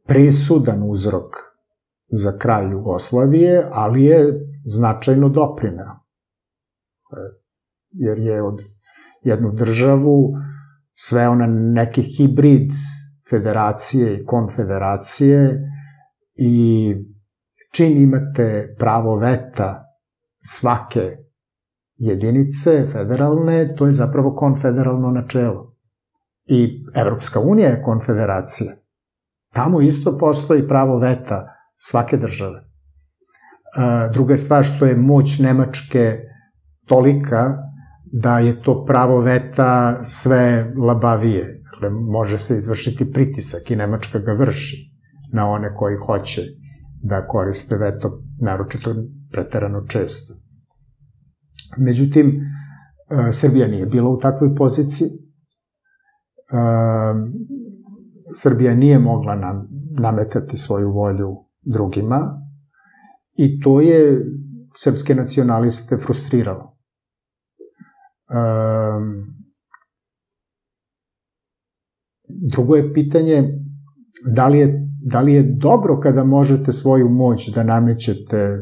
presudan uzrok za kraj Jugoslavije, ali je značajno doprineo. E, jer je od jednu državu sve ona neki hibrid federacije i konfederacije i čim imate pravo veta svake jedinice federalne, to je zapravo konfederalno načelo. I Evropska unija je konfederacija. Tamo isto postoji pravo veta svake države. E, druga je stvar što je moć Nemačke tolika da je to pravo veta sve labavije. Dakle, može se izvršiti pritisak i Nemačka ga vrši na one koji hoće da koriste veto, naročito preterano često. Međutim, e, Srbija nije bila u takvoj poziciji. E, Srbija nije mogla nam, nametati svoju volju drugima i to je srpske nacionaliste frustriralo. E, drugo je pitanje da li je, da li je dobro kada možete svoju moć da namećete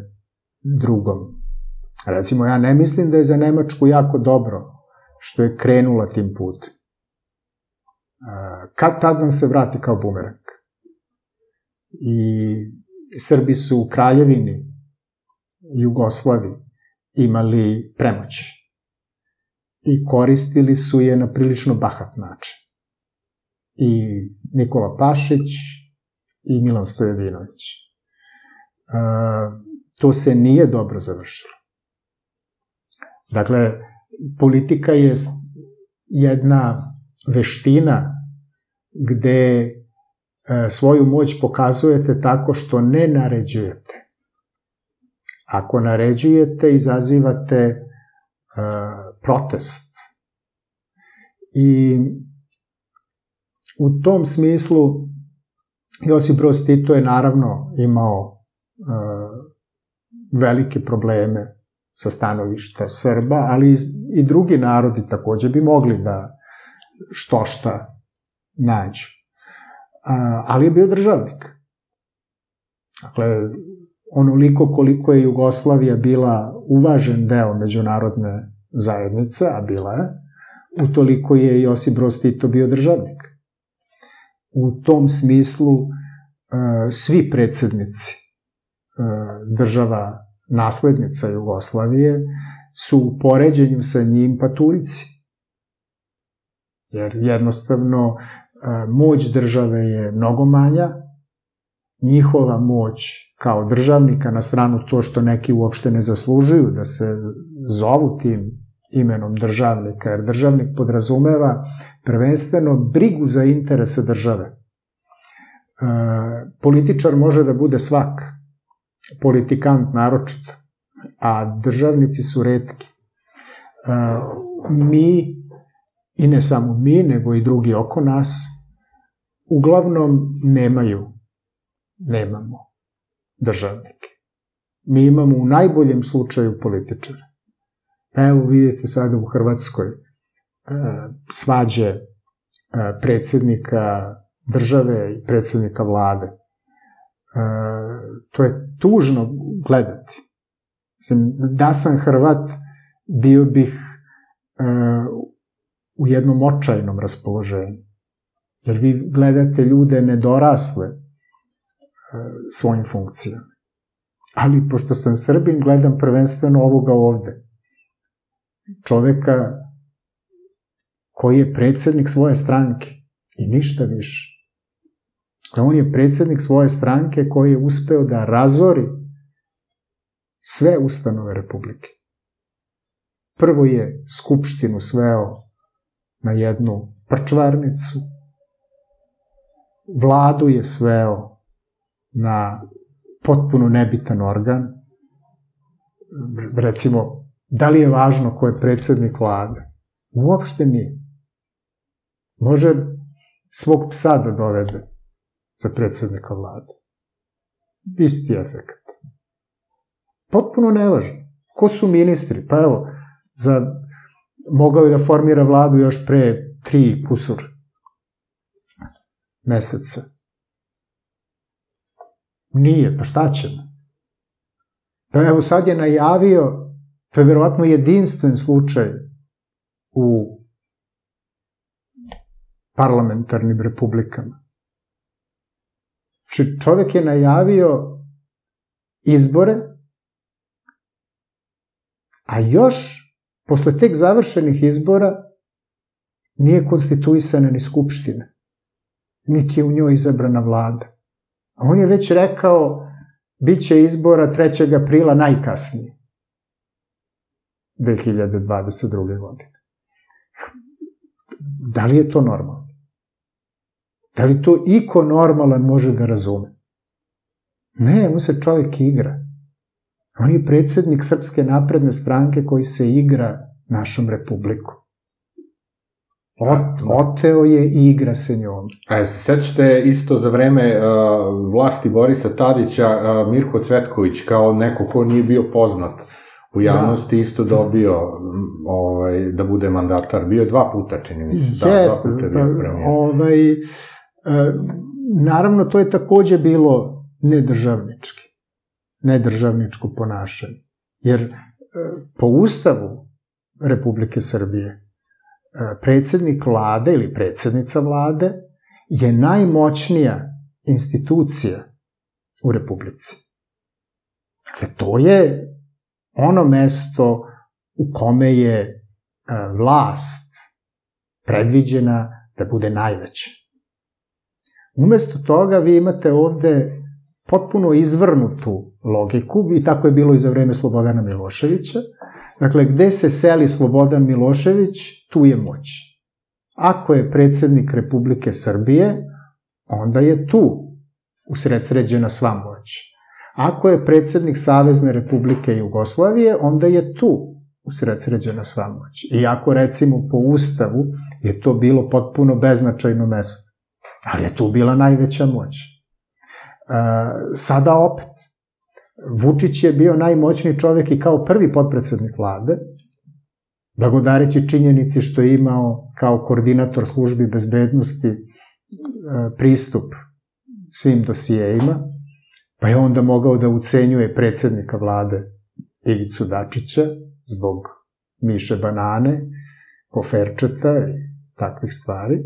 drugom. Recimo, ja ne mislim da je za Nemačku jako dobro što je krenula tim putem. Kad tad nam se vrati kao bumerang. I Srbi su u Kraljevini Jugoslavi imali premoć i koristili su je na prilično bahat način. I Nikola Pašić i Milan Stojadinović. To se nije dobro završilo. Dakle, politika je jedna veština gde e, svoju moć pokazujete tako što ne naređujete. Ako naređujete, izazivate e, protest. I u tom smislu Josip Broz Tito je naravno imao e, velike probleme sa stanovišta Srba, ali i drugi narodi takođe bi mogli da što šta nađu. Ali je bio državnik. Dakle, onoliko koliko je Jugoslavija bila uvažen deo međunarodne zajednice, a bila je, utoliko je Josip Broz Tito bio državnik. U tom smislu svi predsednici država naslednica Jugoslavije, su u poređenju sa njim patuljci. Jer jednostavno e, moć države je mnogo manja, njihova moć kao državnika na stranu to što neki uopšte ne zaslužuju da se zovu tim imenom državnika, jer državnik podrazumeva prvenstveno brigu za interese države. E, političar može da bude svak, politikant naročito, a državnici su redki. Mi, i ne samo mi, nego i drugi oko nas, uglavnom nemaju nemamo državnike. Mi imamo u najboljem slučaju političare. Evo vidite sada u Hrvatskoj e, svađe e, predsednika države i predsednika vlade. E, to je tužno gledati. Mislim, da sam Hrvat, bio bih u jednom očajnom raspoloženju. Jer vi gledate ljude nedorasle svojim funkcijama. Ali pošto sam Srbin, gledam prvenstveno ovoga ovde. Čoveka koji je predsednik svoje stranke i ništa više. On je predsednik svoje stranke koji je uspeo da razori sve ustanove Republike. Prvo je Skupštinu sveo na jednu prčvarnicu, vladu je sveo na potpuno nebitan organ. Recimo, da li je važno ko je predsednik vlade? Uopšte nije. Može svog psa da dovede za predsednika vlade. Isti efekt. Potpuno nevažno. Ko su ministri? Pa evo, za, mogao je da formira vladu još pre tri kusur meseca. Nije, pa šta ćemo? Pa evo sad je najavio, to je verovatno jedinstven slučaj u parlamentarnim republikama. Znači, čovek je najavio izbore, a još posle tek završenih izbora nije konstituisana ni skupština, niti je u njoj izabrana vlada. A on je već rekao, bit će izbora 3. aprila najkasnije. 2022. godine. Da li je to normalno? Da li to iko normalan može da razume? Ne, mu se čovjek igra. On je predsednik Srpske napredne stranke koji se igra našom republikom. Ot, oteo je i igra se njom. A se sećate isto za vreme uh, vlasti Borisa Tadića, uh, Mirko Cvetković kao neko ko nije bio poznat u da. javnosti da. isto dobio ovaj, da bude mandatar. Bio je dva puta, čini mi se. Da, Jeste, dva puta bio premijer. Ovaj, uh, naravno, to je takođe bilo nedržavnički. Nedržavničko ponašanje. Jer uh, po ustavu Republike Srbije E, predsednik vlade ili predsednica vlade je najmoćnija institucija u Republici. Dakle, to je ono mesto u kome je e, vlast predviđena da bude najveća. Umesto toga vi imate ovde potpuno izvrnutu logiku, i tako je bilo i za vreme Slobodana Miloševića, Dakle, gde se seli Slobodan Milošević, tu je moć. Ako je predsednik Republike Srbije, onda je tu usredsređena sva moć. Ako je predsednik Savezne Republike Jugoslavije, onda je tu usredsređena sva moć. I ako recimo po Ustavu je to bilo potpuno beznačajno mesto, ali je tu bila najveća moć. E, sada opet, Vučić je bio najmoćniji čovek i kao prvi potpredsednik vlade, blagodareći činjenici što je imao kao koordinator službi bezbednosti e, pristup svim dosijejima, pa je onda mogao da ucenjuje predsednika vlade Ivicu Dačića zbog miše banane, koferčeta i takvih stvari.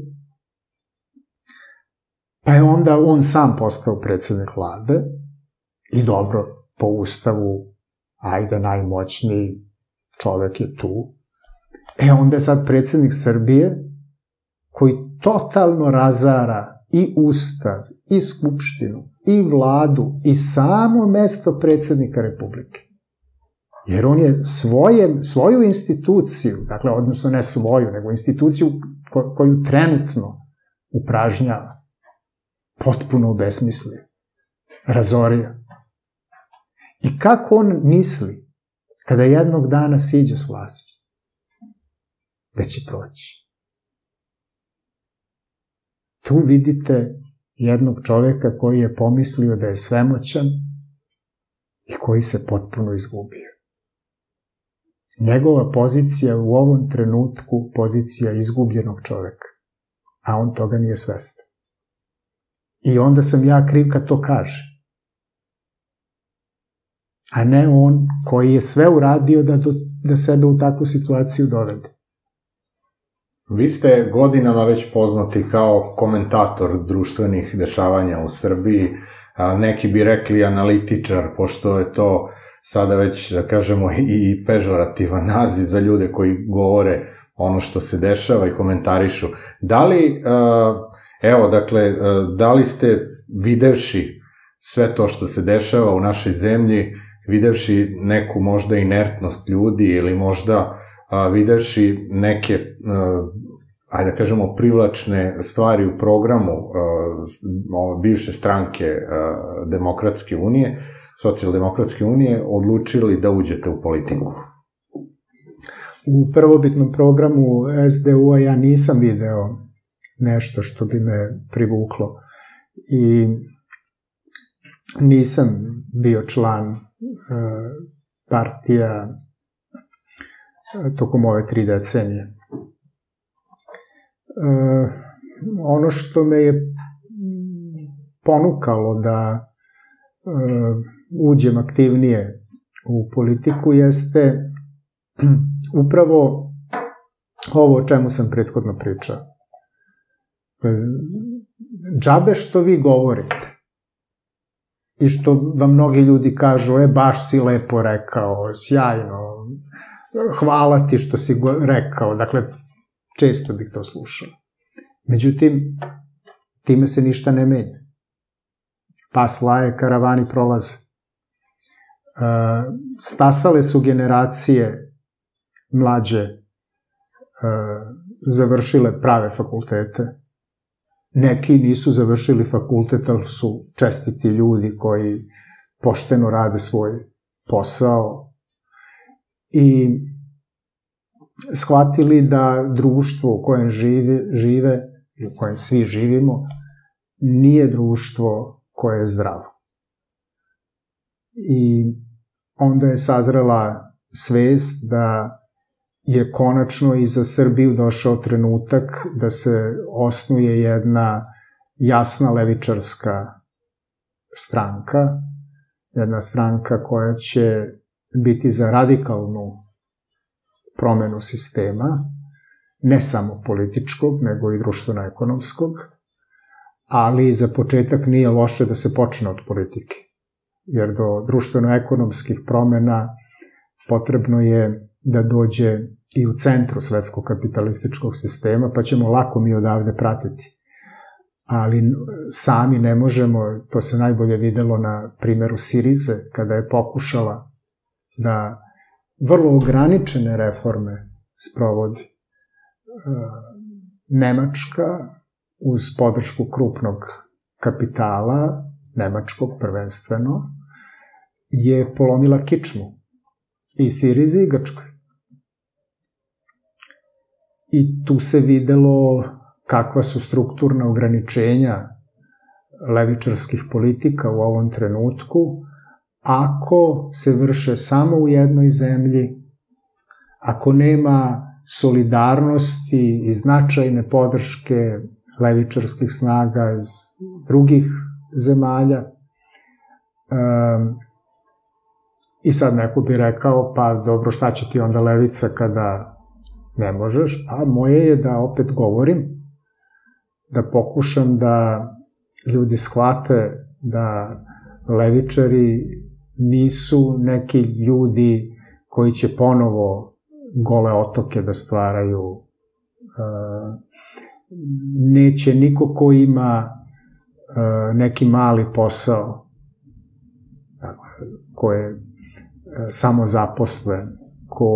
Pa je onda on sam postao predsednik vlade i dobro, po ustavu, ajde, najmoćniji čovek je tu. E, onda je sad predsednik Srbije, koji totalno razara i ustav, i skupštinu, i vladu, i samo mesto predsednika Republike. Jer on je svoje, svoju instituciju, dakle, odnosno ne svoju, nego instituciju koju trenutno upražnjava, potpuno obesmislio, razorio. I kako on misli kada jednog dana siđe s vlasti? Da će proći. Tu vidite jednog čoveka koji je pomislio da je svemoćan i koji se potpuno izgubio. Njegova pozicija u ovom trenutku pozicija izgubljenog čoveka, a on toga nije svestan. I onda sam ja kriv kad to kaže. A ne on koji je sve uradio da, da sebe u takvu situaciju dovede. Vi ste godinama već poznati kao komentator društvenih dešavanja u Srbiji, neki bi rekli analitičar, pošto je to sada već, da kažemo, i pežorativan naziv za ljude koji govore ono što se dešava i komentarišu. Da li, evo, dakle, da li ste videvši sve to što se dešava u našoj zemlji, videvši neku možda inertnost ljudi ili možda a, videvši neke, a, ajde da kažemo, privlačne stvari u programu a, bivše stranke Demokratske unije, socijaldemokratske unije, odlučili da uđete u politiku? U prvobitnom programu SDU-a ja nisam video nešto što bi me privuklo i nisam bio član partija tokom ove tri decenije. E, ono što me je ponukalo da e, uđem aktivnije u politiku jeste [clears throat] upravo ovo o čemu sam prethodno pričao. E, džabe što vi govorite i što vam mnogi ljudi kažu, e, baš si lepo rekao, sjajno, hvala ti što si rekao, dakle, često bih to slušao. Međutim, time se ništa ne menja. Pas laje, karavani prolaze. E, stasale su generacije mlađe e, završile prave fakultete. Neki nisu završili fakultet, ali su čestiti ljudi koji pošteno rade svoj posao, i shvatili da društvo u kojem žive, žive i u kojem svi živimo nije društvo koje je zdravo. I onda je sazrela svest da je konačno i za Srbiju došao trenutak da se osnuje jedna jasna levičarska stranka, jedna stranka koja će biti za radikalnu promenu sistema, ne samo političkog, nego i društveno-ekonomskog, ali za početak nije loše da se počne od politike, jer do društveno-ekonomskih promena potrebno je da dođe i u centru svetskog kapitalističkog sistema, pa ćemo lako mi odavde pratiti. Ali sami ne možemo, to se najbolje videlo na primeru Sirize, kada je pokušala da vrlo ograničene reforme sprovodi. E, Nemačka uz podršku krupnog kapitala, nemačkog prvenstveno, je polomila kičmu i Sirizi i Grčkoj. I tu se videlo kakva su strukturna ograničenja levičarskih politika u ovom trenutku, ako se vrše samo u jednoj zemlji, ako nema solidarnosti i značajne podrške levičarskih snaga iz drugih zemalja. I sad neko bi rekao, pa dobro, šta će ti onda levica kada ne možeš? Pa moje je da opet govorim, da pokušam da ljudi shvate da levičari nisu neki ljudi koji će ponovo gole otoke da stvaraju. E, neće niko ko ima e, neki mali posao, dakle, ko je e, samo zaposlen, ko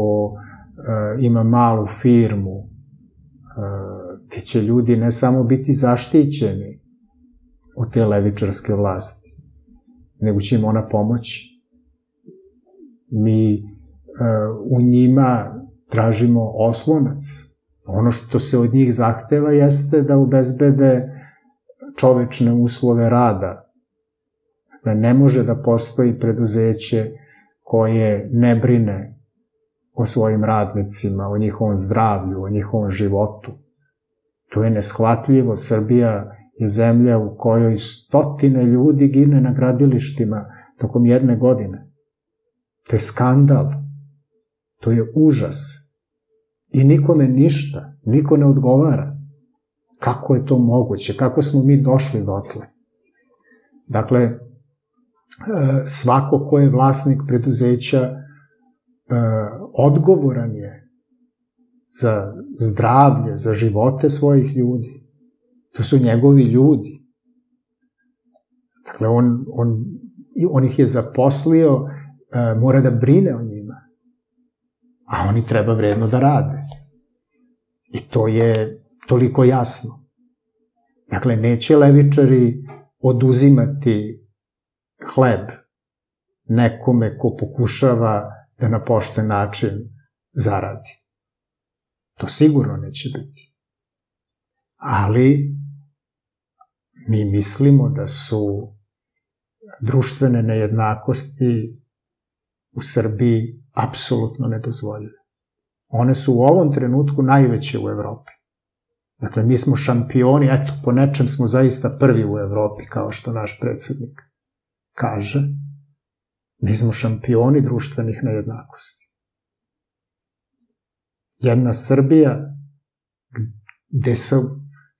ima malu firmu, ti će ljudi ne samo biti zaštićeni od te levičarske vlasti, nego će im ona pomoći mi e, u njima tražimo oslonac. Ono što se od njih zahteva jeste da obezbede čovečne uslove rada. Dakle, ne može da postoji preduzeće koje ne brine o svojim radnicima, o njihovom zdravlju, o njihovom životu. To je neshvatljivo. Srbija je zemlja u kojoj stotine ljudi gine na gradilištima tokom jedne godine. To je skandal. To je užas. I nikome ništa. Niko ne odgovara. Kako je to moguće? Kako smo mi došli dotle? Dakle, e, svako ko je vlasnik preduzeća e, odgovoran je za zdravlje, za živote svojih ljudi. To su njegovi ljudi. Dakle, on, on, on ih je zaposlio, e, mora da brine o njima. A oni treba vredno da rade. I to je toliko jasno. Dakle, neće levičari oduzimati hleb nekome ko pokušava da na pošten način zaradi. To sigurno neće biti. Ali mi mislimo da su društvene nejednakosti u Srbiji apsolutno nedozvoljive. One su u ovom trenutku najveće u Evropi. Dakle, mi smo šampioni, eto, po nečem smo zaista prvi u Evropi, kao što naš predsednik kaže. Mi smo šampioni društvenih nejednakosti. Jedna Srbija gde su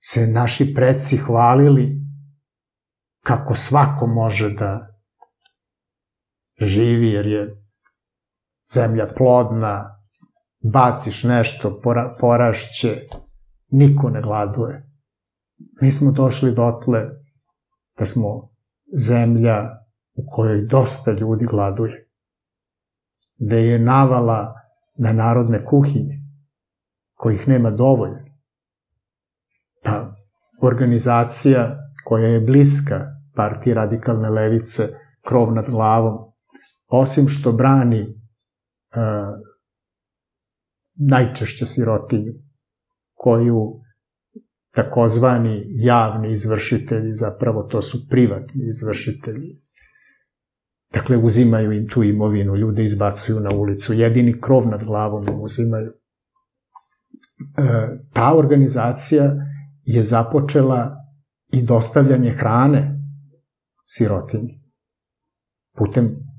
se naši predsi hvalili kako svako može da živi, jer je zemlja plodna, baciš nešto, pora, porašće, niko ne gladuje. Mi smo došli dotle da smo zemlja u kojoj dosta ljudi gladuje. Da je navala na narodne kuhinje, kojih nema dovoljno. Pa organizacija koja je bliska partiji radikalne levice, krov nad glavom, osim što brani najčešće sirotinju, koju takozvani javni izvršitelji, zapravo to su privatni izvršitelji, dakle uzimaju im tu imovinu, ljude izbacuju na ulicu, jedini krov nad glavom im uzimaju. E, ta organizacija je započela i dostavljanje hrane sirotinji. Putem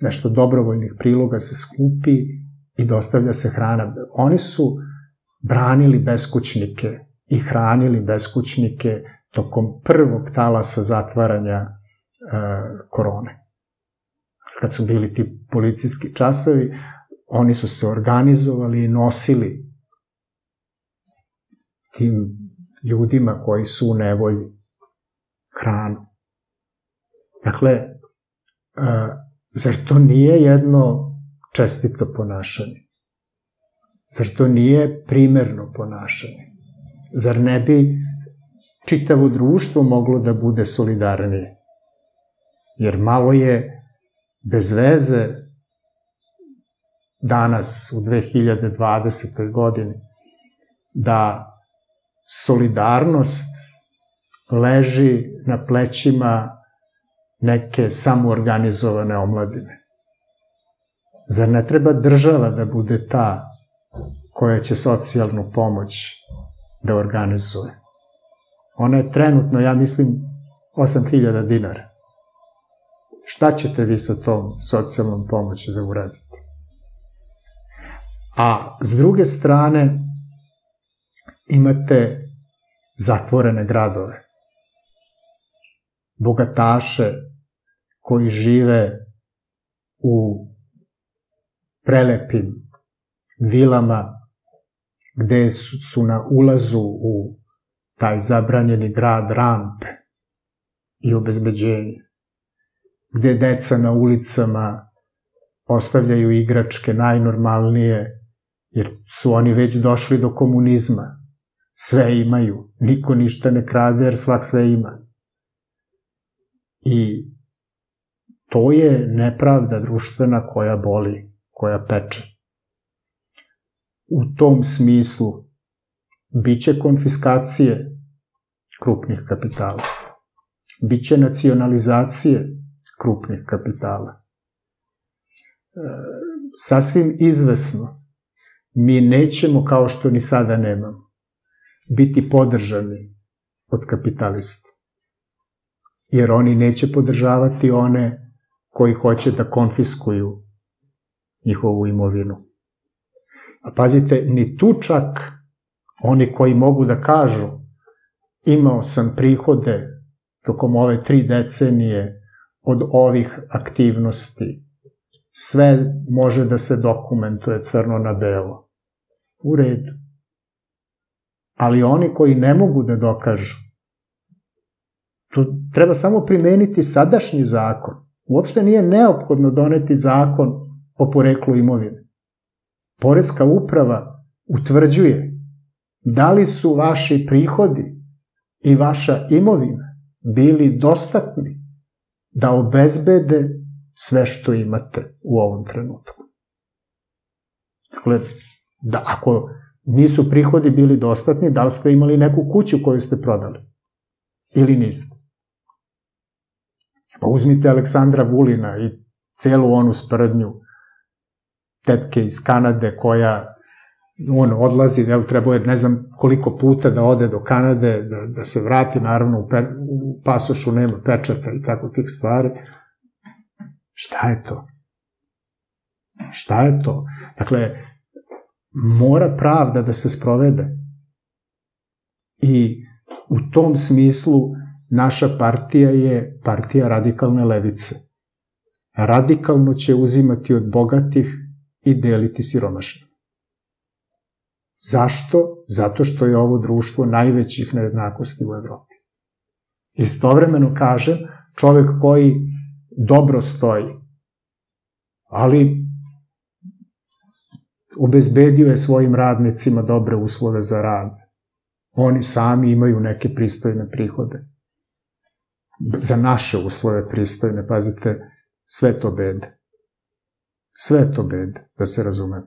nešto dobrovoljnih priloga se skupi i dostavlja se hrana. Oni su branili beskućnike i hranili beskućnike tokom prvog talasa zatvaranja e, korone. Kad su bili ti policijski časovi, oni su se organizovali i nosili tim ljudima koji su u nevolji hranu. Dakle, e, zar to nije jedno čestito ponašanje? Zar to nije primerno ponašanje? Zar ne bi čitavo društvo moglo da bude solidarnije? Jer malo je bez veze danas u 2020. godini da solidarnost leži na plećima neke samoorganizovane omladine. Zar ne treba država da bude ta koja će socijalnu pomoć da organizuje? Ona je trenutno, ja mislim, 8000 dinara. Šta ćete vi sa tom socijalnom pomoći da uradite? A s druge strane, imate zatvorene gradove, bogataše koji žive u prelepim vilama gde su, na ulazu u taj zabranjeni grad rampe i obezbeđenje, gde deca na ulicama ostavljaju igračke najnormalnije, jer su oni već došli do komunizma, sve imaju, niko ništa ne krade jer svak sve ima. I to je nepravda društvena koja boli, koja peče. U tom smislu biće konfiskacije krupnih kapitala. Biće nacionalizacije krupnih kapitala. E, sasvim izvesno, mi nećemo, kao što ni sada nemamo, biti podržani od kapitalista. Jer oni neće podržavati one koji hoće da konfiskuju njihovu imovinu. A pazite, ni tu čak oni koji mogu da kažu imao sam prihode tokom ove tri decenije od ovih aktivnosti. Sve može da se dokumentuje crno na belo. U redu. Ali oni koji ne mogu da dokažu, tu treba samo primeniti sadašnji zakon. Uopšte nije neophodno doneti zakon o poreklu imovine. Poreska uprava utvrđuje da li su vaši prihodi i vaša imovina bili dostatni da obezbede sve što imate u ovom trenutku. Dakle, da ako nisu prihodi bili dostatni, da li ste imali neku kuću koju ste prodali? Ili niste? Pa uzmite Aleksandra Vulina i celu onu sprdnju tetke iz Kanade koja on odlazi, jel, trebao je ne znam koliko puta da ode do Kanade, da, da se vrati, naravno u, pe, u pasošu nema pečata i tako tih stvari. Šta je to? Šta je to? Dakle, mora pravda da se sprovede. I u tom smislu naša partija je partija radikalne levice. Radikalno će uzimati od bogatih i deliti siromašnim. Zašto? Zato što je ovo društvo najvećih nejednakosti u Evropi. Istovremeno kažem, čovek koji dobro stoji, ali obezbedio je svojim radnicima dobre uslove za rad. Oni sami imaju neke pristojne prihode. Za naše uslove pristojne, pazite, sve to bede. Sve to bede, da se razume.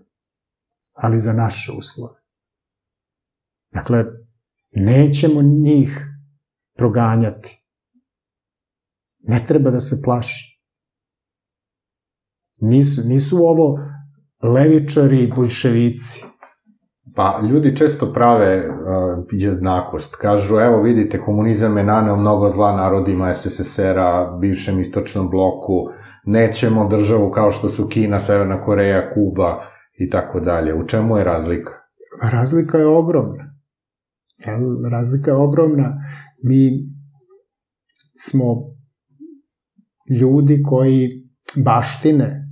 Ali za naše uslove. Dakle, nećemo njih proganjati. Ne treba da se plaši. Nisu, nisu ovo levičari i bolševici. Pa ljudi često prave uh, jednakost. Kažu, evo vidite, komunizam je naneo mnogo zla narodima SSSR-a, bivšem istočnom bloku, nećemo državu kao što su Kina, Severna Koreja, Kuba i tako dalje. U čemu je razlika? Razlika je ogromna. Razlika je ogromna. Mi smo ljudi koji baštine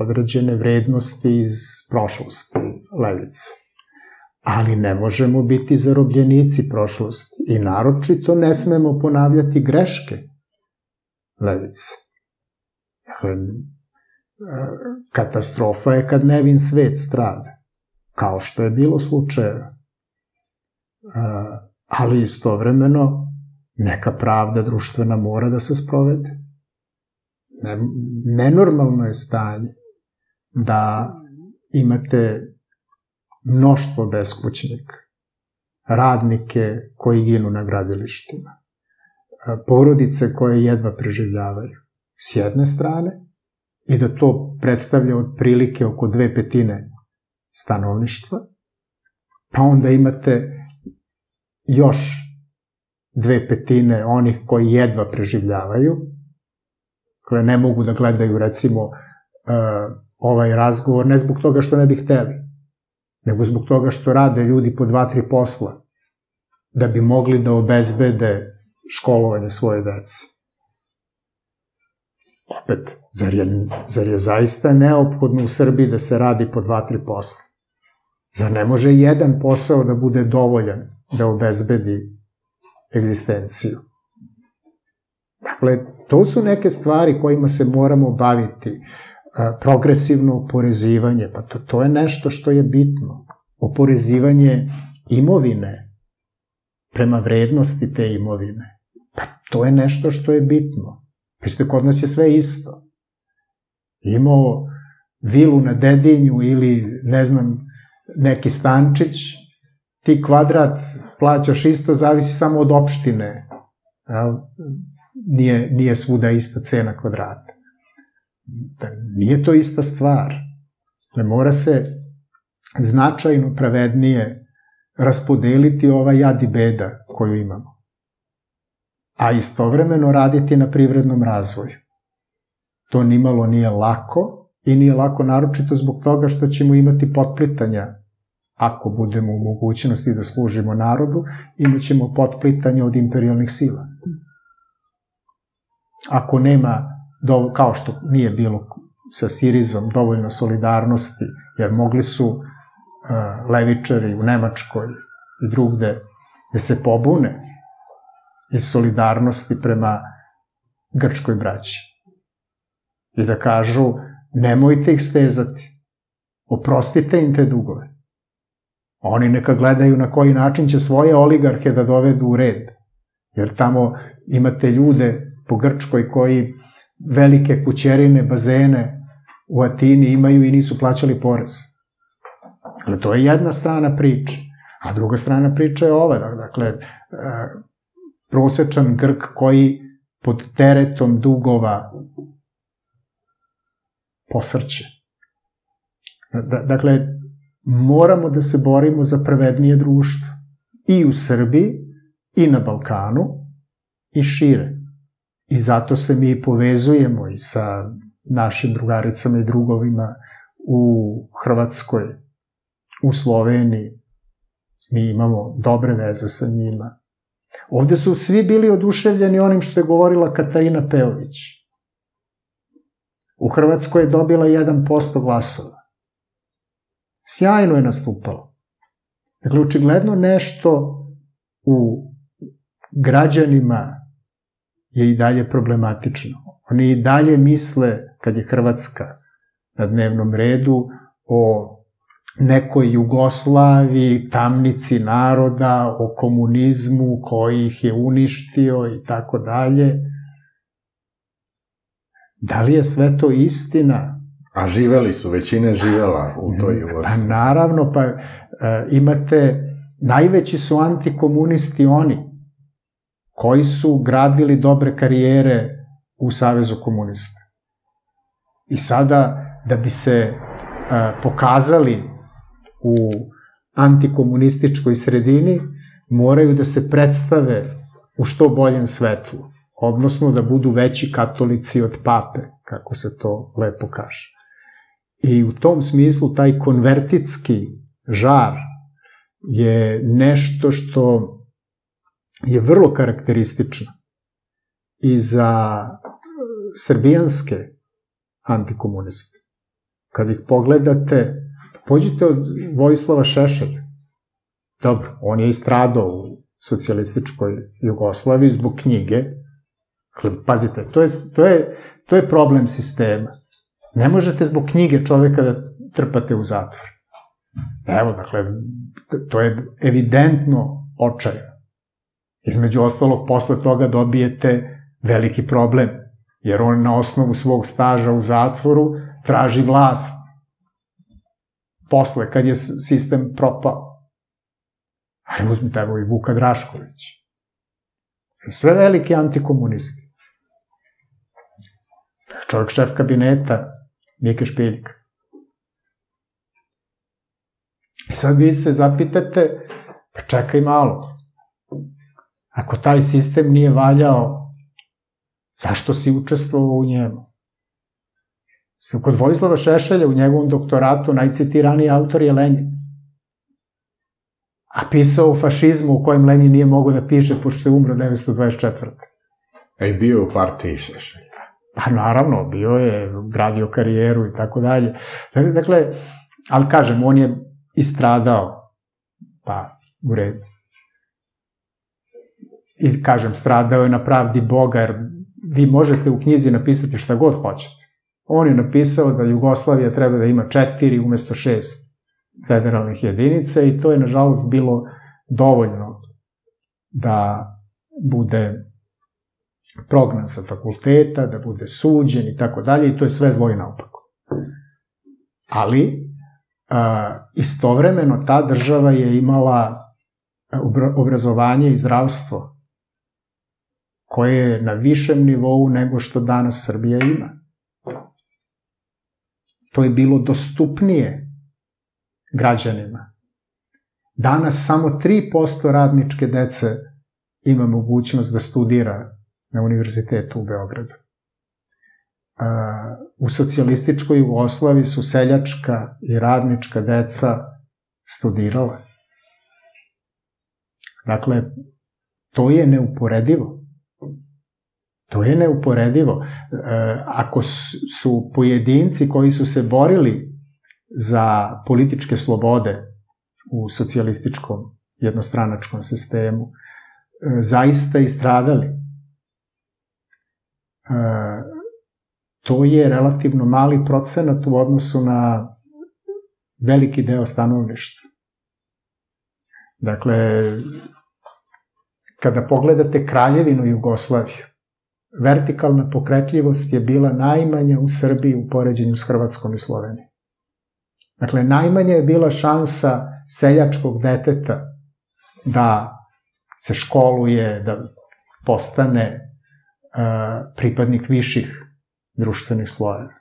određene vrednosti iz prošlosti levice. Ali ne možemo biti zarobljenici prošlosti i naročito ne smemo ponavljati greške levice. Dakle, katastrofa je kad nevin svet strada, kao što je bilo slučajeva ali istovremeno neka pravda društvena mora da se sprovede. Nenormalno je stanje da imate mnoštvo beskućnika, radnike koji ginu na gradilištima, porodice koje jedva preživljavaju s jedne strane i da to predstavlja otprilike oko dve petine stanovništva, pa onda imate još dve petine onih koji jedva preživljavaju, koje ne mogu da gledaju recimo uh, ovaj razgovor, ne zbog toga što ne bi hteli, nego zbog toga što rade ljudi po dva, tri posla, da bi mogli da obezbede školovanje svoje dece. Opet, zar je, zar je zaista neophodno u Srbiji da se radi po dva, tri posla? Zar ne može jedan posao da bude dovoljan da obezbedi egzistenciju. Dakle, to su neke stvari kojima se moramo baviti. Progresivno oporezivanje, pa to, to je nešto što je bitno. Oporezivanje imovine prema vrednosti te imovine. Pa to je nešto što je bitno. Piste, kod nas je sve isto. Imao vilu na Dedinju ili, ne znam, neki stančić, ti kvadrat plaćaš isto, zavisi samo od opštine. Nije, nije svuda ista cena kvadrata. Da, nije to ista stvar. Ne mora se značajno pravednije raspodeliti ova jad i beda koju imamo. A istovremeno raditi na privrednom razvoju. To nimalo nije lako i nije lako naročito zbog toga što ćemo imati potplitanja ako budemo u mogućnosti da služimo narodu, imat ćemo potplitanje od imperialnih sila. Ako nema, kao što nije bilo sa Sirizom, dovoljno solidarnosti, jer mogli su uh, levičari u Nemačkoj i drugde da se pobune iz solidarnosti prema grčkoj braći. I da kažu, nemojte ih stezati, oprostite im te dugove. Oni neka gledaju na koji način će svoje oligarhe da dovedu u red. Jer tamo imate ljude po Grčkoj koji velike kućerine, bazene u Atini imaju i nisu plaćali porez. Dakle, to je jedna strana priče. A druga strana priče je ova. Dakle, e, prosečan Grk koji pod teretom dugova posrće. Dakle, moramo da se borimo za pravednije društvo. I u Srbiji, i na Balkanu, i šire. I zato se mi povezujemo i sa našim drugaricama i drugovima u Hrvatskoj, u Sloveniji. Mi imamo dobre veze sa njima. Ovde su svi bili oduševljeni onim što je govorila Katarina Peović. U Hrvatskoj je dobila 1% glasova. Sjajno je nastupalo. Dakle, očigledno nešto u građanima je i dalje problematično. Oni i dalje misle, kad je Hrvatska na dnevnom redu, o nekoj Jugoslaviji, tamnici naroda, o komunizmu koji ih je uništio i tako dalje. Da li je sve to istina? A živeli su, većina živela u toj Jugoslaviji. Pa naravno, pa e, imate, najveći su antikomunisti oni, koji su gradili dobre karijere u Savezu komunista. I sada, da bi se e, pokazali u antikomunističkoj sredini, moraju da se predstave u što boljem svetlu, odnosno da budu veći katolici od pape, kako se to lepo kaže. I u tom smislu taj konvertitski žar je nešto što je vrlo karakteristično i za srbijanske antikomuniste. Kad ih pogledate, pođite od Vojislava Šešelja. Dobro, on je istradao u socijalističkoj Jugoslaviji zbog knjige. Pazite, to to je, to je problem sistema. Ne možete zbog knjige čoveka da trpate u zatvor. Evo, dakle, to je evidentno očajno. Između ostalog, posle toga dobijete veliki problem, jer on na osnovu svog staža u zatvoru traži vlast posle, kad je sistem propao. Ali uzmite evo i Vuka Drašković. Sve veliki antikomunisti. Čovjek šef kabineta Mike Špiljka. I sad vi se zapitate, pa čekaj malo. Ako taj sistem nije valjao, zašto si učestvovao u njemu? Kod Vojislava Šešelja u njegovom doktoratu najcitiraniji autor je Lenin. A pisao o fašizmu u kojem Lenin nije mogao da piše pošto je umro 1924. A i bio u partiji Šešelj. Pa naravno, bio je, gradio karijeru i tako dalje. Dakle, ali kažem, on je istradao, pa u redu. I kažem, stradao je na pravdi Boga, jer vi možete u knjizi napisati šta god hoćete. On je napisao da Jugoslavija treba da ima četiri umesto šest federalnih jedinica i to je, nažalost, bilo dovoljno da bude prognan sa fakulteta, da bude suđen i tako dalje i to je sve zlo i naopako. Ali, istovremeno ta država je imala obrazovanje i zdravstvo koje je na višem nivou nego što danas Srbija ima. To je bilo dostupnije građanima. Danas samo 3% radničke dece ima mogućnost da studira na univerzitetu u Beogradu. U socijalističkoj Jugoslavi su seljačka i radnička deca studirala. Dakle, to je neuporedivo. To je neuporedivo. Ako su pojedinci koji su se borili za političke slobode u socijalističkom jednostranačkom sistemu, zaista istradali. To je relativno mali procenat u odnosu na veliki deo stanovništva. Dakle, kada pogledate Kraljevinu Jugoslaviju, vertikalna pokretljivost je bila najmanja u Srbiji u poređenju s Hrvatskom i Slovenijom. Dakle, najmanja je bila šansa seljačkog deteta da se školuje, da postane uh, pripadnik viših društvenih slojeva.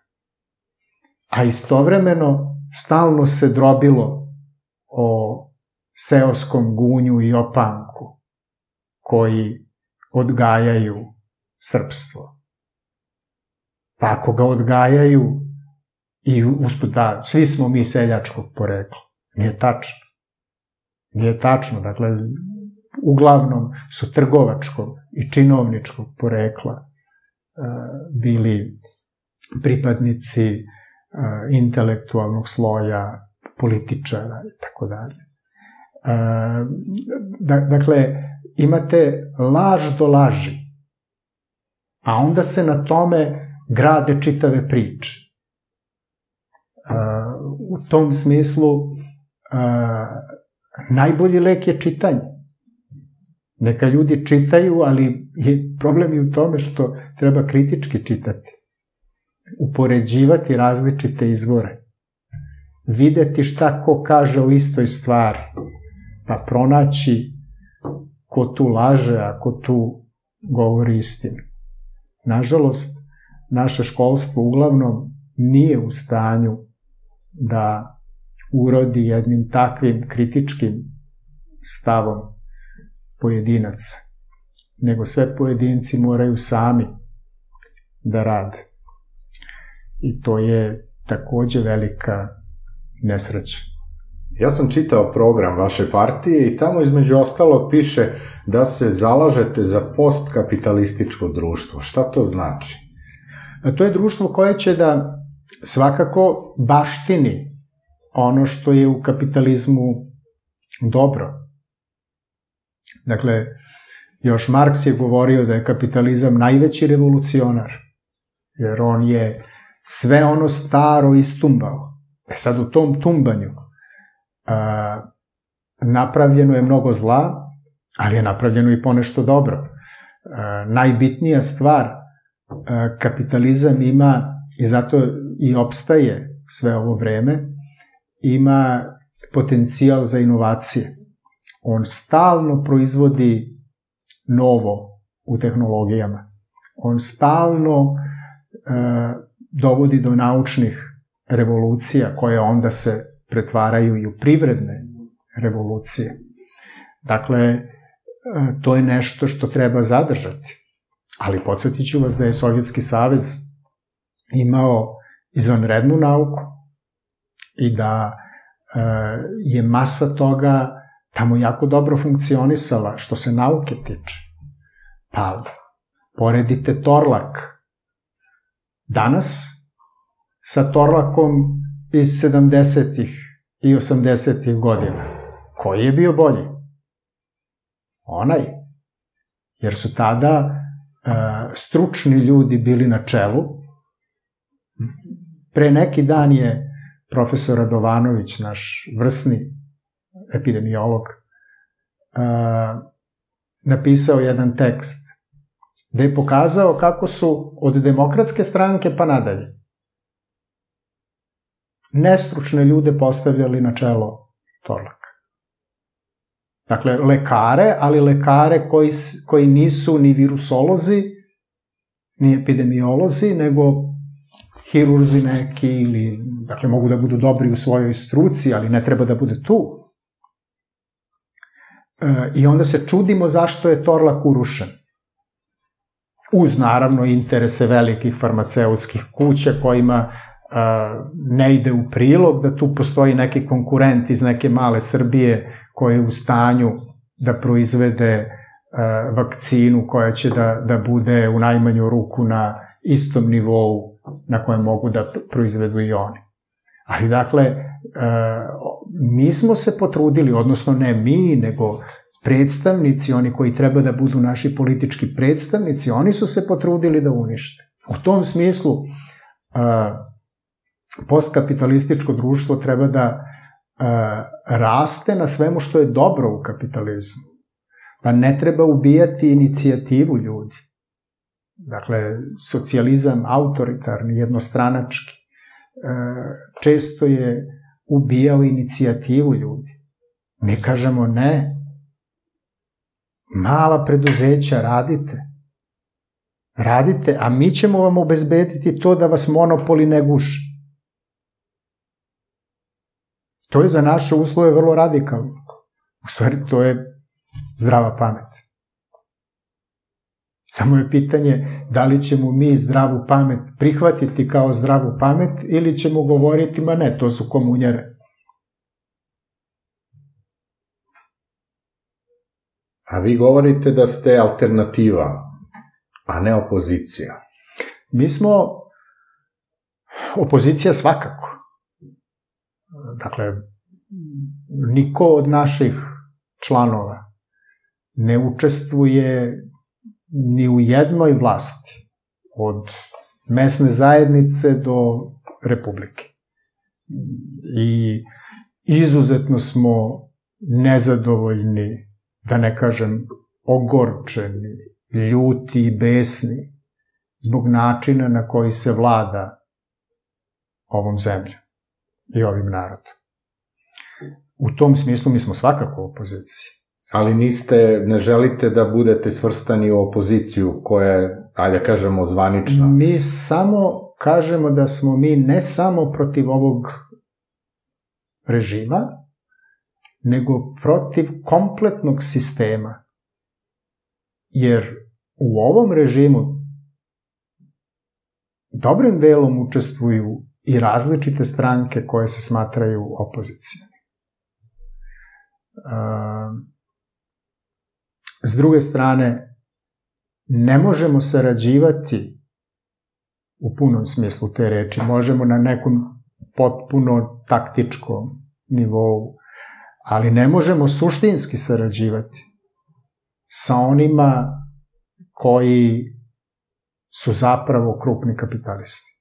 A istovremeno stalno se drobilo o seoskom gunju i opanku koji odgajaju srpstvo. Pa ako ga odgajaju i usput da, svi smo mi seljačkog porekla. Nije tačno. Nije tačno. Dakle, uglavnom su trgovačkog i činovničkog porekla e, bili pripadnici e, intelektualnog sloja, političara i tako dalje. E, da, dakle, imate laž do laži, a onda se na tome grade čitave priče. U tom smislu najbolji lek je čitanje. Neka ljudi čitaju, ali je problem i u tome što treba kritički čitati. Upoređivati različite izvore. Videti šta ko kaže o istoj stvari. Pa pronaći ko tu laže, a ko tu govori istinu. Nažalost, naše školstvo uglavnom nije u stanju da urodi jednim takvim kritičkim stavom pojedinaca, nego sve pojedinci moraju sami da rade. I to je takođe velika nesreća. Ja sam čitao program vaše partije i tamo između ostalog piše da se zalažete za postkapitalističko društvo. Šta to znači? A to je društvo koje će da svakako baštini ono što je u kapitalizmu dobro. Dakle, još Marks je govorio da je kapitalizam najveći revolucionar, jer on je sve ono staro istumbao. E sad u tom tumbanju napravljeno je mnogo zla, ali je napravljeno i ponešto dobro. Najbitnija stvar, kapitalizam ima, i zato i opstaje sve ovo vreme, ima potencijal za inovacije. On stalno proizvodi novo u tehnologijama. On stalno dovodi do naučnih revolucija koje onda se pretvaraju i u privredne revolucije. Dakle, e, to je nešto što treba zadržati. Ali podsjetit ću vas da je Sovjetski savez imao izvanrednu nauku, i da e, je masa toga tamo jako dobro funkcionisala što se nauke tiče. Pa, poredite Torlak danas sa Torlakom iz 70-ih i 80-ih godina. Koji je bio bolji? Onaj. Jer su tada e, stručni ljudi bili na čelu. Pre neki dan je profesor Radovanović, naš vrsni epidemiolog, napisao jedan tekst gde je pokazao kako su od demokratske stranke pa nadalje nestručne ljude postavljali na čelo Torlaka. Dakle, lekare, ali lekare koji, koji nisu ni virusolozi, ni epidemiolozi, nego hirurzi neki ili, dakle, mogu da budu dobri u svojoj struci, ali ne treba da bude tu. E, I onda se čudimo zašto je Torlak urušen. Uz, naravno, interese velikih farmaceutskih kuća kojima ne ide u prilog da tu postoji neki konkurent iz neke male Srbije koji je u stanju da proizvede e, vakcinu koja će da, da bude u najmanju ruku na istom nivou na kojem mogu da proizvedu i oni. Ali dakle, mi smo se potrudili, odnosno ne mi, nego predstavnici, oni koji treba da budu naši politički predstavnici, oni su se potrudili da unište. U tom smislu, postkapitalističko društvo treba da raste na svemu što je dobro u kapitalizmu. Pa ne treba ubijati inicijativu ljudi. Dakle, socijalizam autoritarni, jednostranački, često je ubijao inicijativu ljudi. Mi kažemo ne, mala preduzeća radite. Radite, a mi ćemo vam obezbediti to da vas monopoli ne guši. To je za naše uslove vrlo radikalno. U stvari, to je zdrava pamet. Samo je pitanje da li ćemo mi zdravu pamet prihvatiti kao zdravu pamet ili ćemo govoriti, ma ne, to su komunjere. A vi govorite da ste alternativa, a ne opozicija. Mi smo opozicija svakako. Dakle, niko od naših članova ne učestvuje ni u jednoj vlasti, od mesne zajednice do republike. I izuzetno smo nezadovoljni, da ne kažem ogorčeni, ljuti i besni zbog načina na koji se vlada ovom zemljom i ovim narodom. U tom smislu mi smo svakako u opoziciji. Ali niste, ne želite da budete svrstani u opoziciju koja je, ajde da kažemo, zvanična? Mi samo kažemo da smo mi ne samo protiv ovog režima, nego protiv kompletnog sistema. Jer u ovom režimu dobrim delom učestvuju i različite stranke koje se smatraju opozicijani. S druge strane, ne možemo sarađivati u punom smislu te reči. Možemo na nekom potpuno taktičkom nivou, ali ne možemo suštinski sarađivati sa onima koji su zapravo krupni kapitalisti.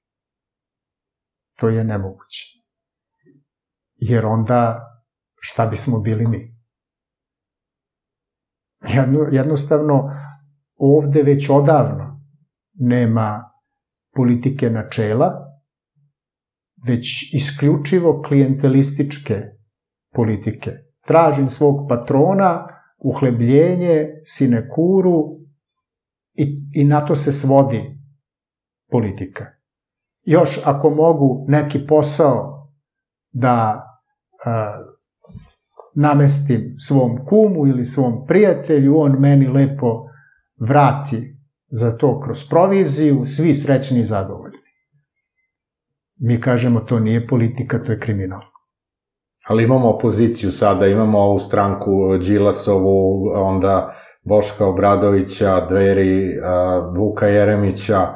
To je nemoguće. Jer onda šta bismo bili mi? Jedno, jednostavno, ovde već odavno nema politike načela, već isključivo klijentelističke politike. Tražim svog patrona, uhlebljenje, sinekuru i, i na to se svodi politika. Još ako mogu neki posao da a, namestim svom kumu ili svom prijatelju, on meni lepo vrati za to kroz proviziju, svi srećni i zadovoljni. Mi kažemo to nije politika, to je kriminal. Ali imamo opoziciju sada, imamo ovu stranku Đilasovu, onda Boška Obradovića, Dveri, Vuka Jeremića,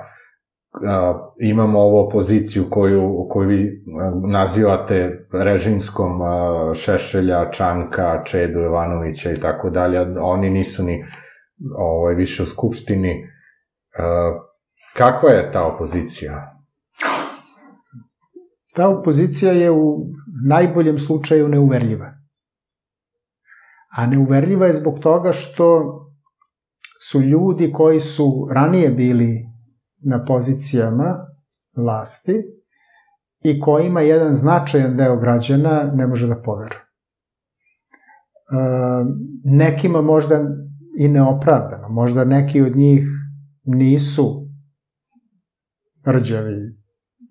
imamo ovu opoziciju koju, koju vi nazivate režimskom Šešelja, Čanka, Čedu Jovanovića i tako dalje, oni nisu ni ovaj, više u Skupštini. Kakva je ta opozicija? Ta opozicija je u najboljem slučaju neuverljiva. A neuverljiva je zbog toga što su ljudi koji su ranije bili na pozicijama vlasti i kojima jedan značajan deo građana ne može da poveruje. nekima možda i neopravdano, možda neki od njih nisu rđavi,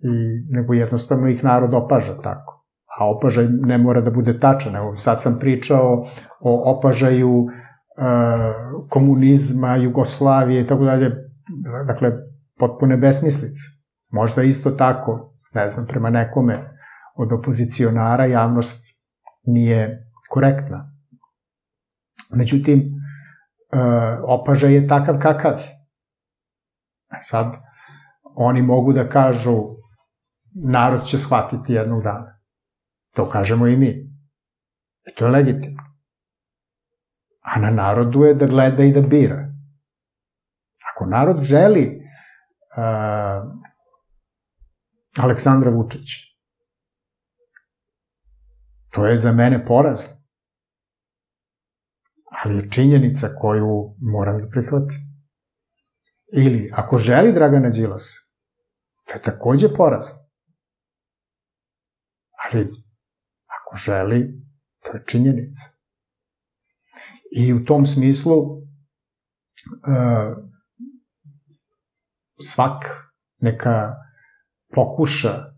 i, nego jednostavno ih narod opaža tako. A opažaj ne mora da bude tačan. Evo, sad sam pričao o opažaju komunizma, Jugoslavije i tako dalje, dakle, potpune besmislice. Možda isto tako, ne znam, prema nekome od opozicionara javnost nije korektna. Međutim, opažaj je takav kakav. E sad, oni mogu da kažu narod će shvatiti jednog dana. To kažemo i mi. I to je legitimno. A na narodu je da gleda i da bira. Ako narod želi Aleksandra Vučića, to je za mene poraz. Ali je činjenica koju moram da prihvatim. Ili, ako želi Dragana Đilasa, to je takođe poraz. Ali, ako želi, to je činjenica. I u tom smislu uh, svak neka pokuša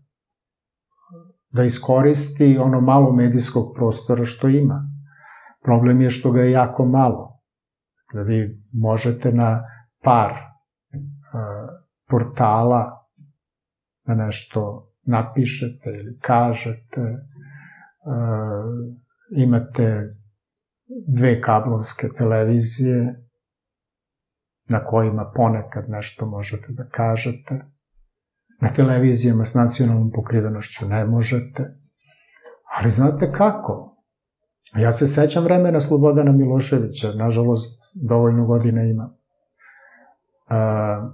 da iskoristi ono malo medijskog prostora što ima. Problem je što ga je jako malo. Da vi možete na par uh, portala da nešto napišete ili kažete, uh, imate dve kablovske televizije na kojima ponekad nešto možete da kažete. Na televizijama s nacionalnom pokrivenošću ne možete. Ali znate kako? Ja se sećam vremena Slobodana Miloševića, nažalost, dovoljno godina ima. A,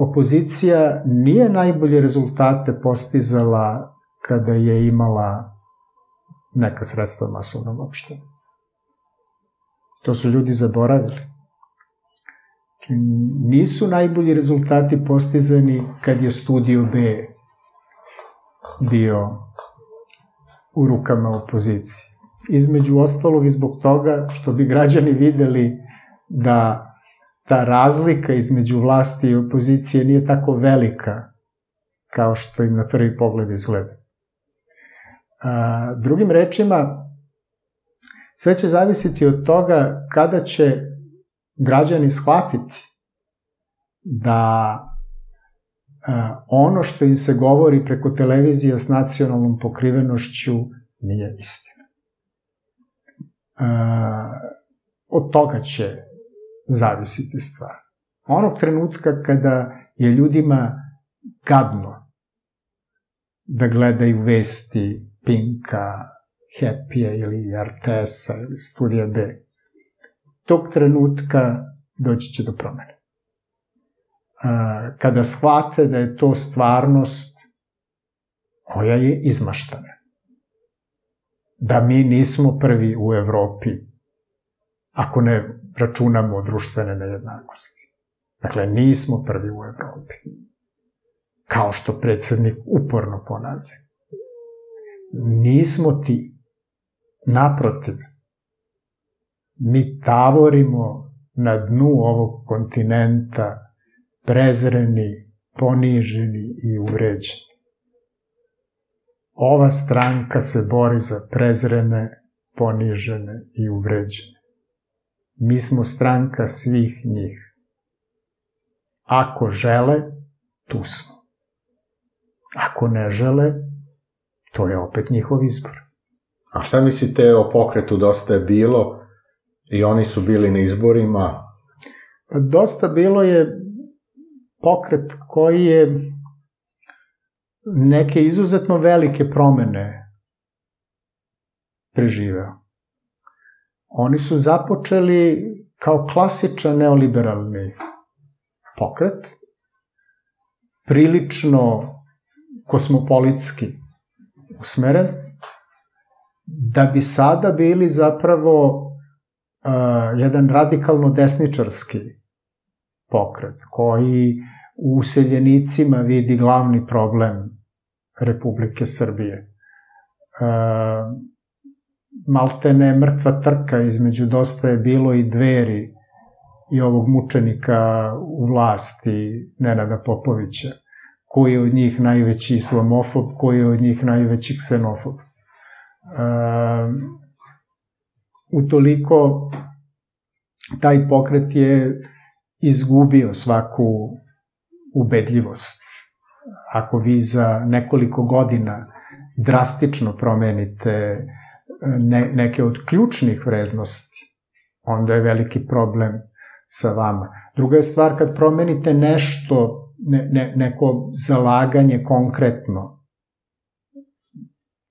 opozicija nije najbolje rezultate postizala kada je imala neka sredstva masovnog opštenja. To su ljudi zaboravili. Nisu najbolji rezultati postizani kad je studio B bio u rukama opozicije. Između ostalog i zbog toga što bi građani videli da ta razlika između vlasti i opozicije nije tako velika kao što im na prvi pogled izgleda. A, drugim rečima, sve će zavisiti od toga kada će građani shvatiti da a, ono što im se govori preko televizije s nacionalnom pokrivenošću nije istina. A, od toga će zavisiti stvar. Onog trenutka kada je ljudima gadno da gledaju vesti Pinka, Happy-a ili RTS-a ili Studija B. Tog trenutka doći će do promene. Kada shvate da je to stvarnost koja je izmaštana. Da mi nismo prvi u Evropi, ako ne računamo društvene nejednakosti. Dakle, nismo prvi u Evropi. Kao što predsednik uporno ponavlja nismo ti. Naprotiv, mi tavorimo na dnu ovog kontinenta prezreni, poniženi i uvređeni. Ova stranka se bori za prezrene, ponižene i uvređene. Mi smo stranka svih njih. Ako žele, tu smo. Ako ne žele, to je opet njihov izbor. A šta mislite o pokretu Dosta je bilo i oni su bili na izborima? Pa dosta bilo je pokret koji je neke izuzetno velike promene preživeo. Oni su započeli kao klasičan neoliberalni pokret, prilično kosmopolitski usmeren, da bi sada bili zapravo uh, jedan radikalno desničarski pokret, koji u useljenicima vidi glavni problem Republike Srbije. Uh, maltene mrtva trka između dosta je bilo i dveri i ovog mučenika u vlasti Nenada Popovića, koji je od njih najveći islamofob, koji je od njih najveći ksenofob. E, utoliko taj pokret je izgubio svaku ubedljivost. Ako vi za nekoliko godina drastično promenite ne, neke od ključnih vrednosti, onda je veliki problem sa vama. Druga je stvar kad promenite nešto, ne, ne, neko zalaganje konkretno,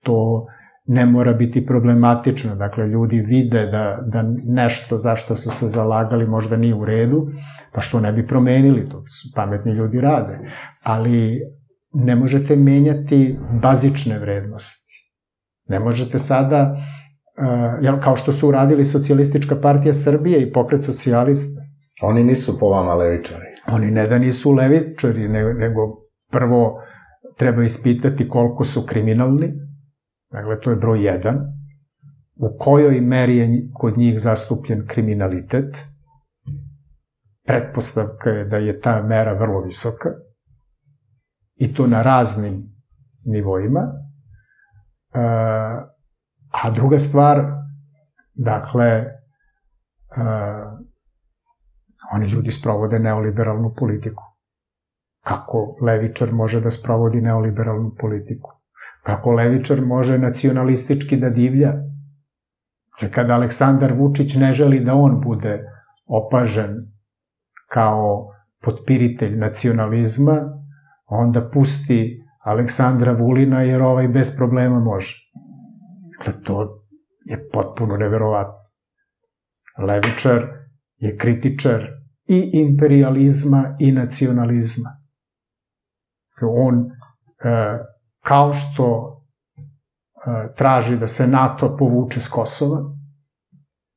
to ne mora biti problematično. Dakle, ljudi vide da, da nešto zašto su se zalagali možda nije u redu, pa što ne bi promenili, to pametni ljudi rade. Ali ne možete menjati bazične vrednosti. Ne možete sada, uh, kao što su uradili Socijalistička partija Srbije i pokret socijalista, Oni nisu po vama levičari. Oni ne da nisu levičari, nego prvo treba ispitati koliko su kriminalni, dakle to je broj jedan, u kojoj meri je kod njih zastupljen kriminalitet, pretpostavka je da je ta mera vrlo visoka, i to na raznim nivoima, e, a druga stvar, dakle, e, Oni ljudi sprovode neoliberalnu politiku. Kako levičar može da sprovodi neoliberalnu politiku? Kako levičar može nacionalistički da divlja? Ali kada Aleksandar Vučić ne želi da on bude opažen kao potpiritelj nacionalizma, onda pusti Aleksandra Vulina jer ovaj bez problema može. Dakle, to je potpuno neverovatno. Levičar je kritičar i imperializma i nacionalizma. On, e, kao što e, traži da se NATO povuče s Kosova,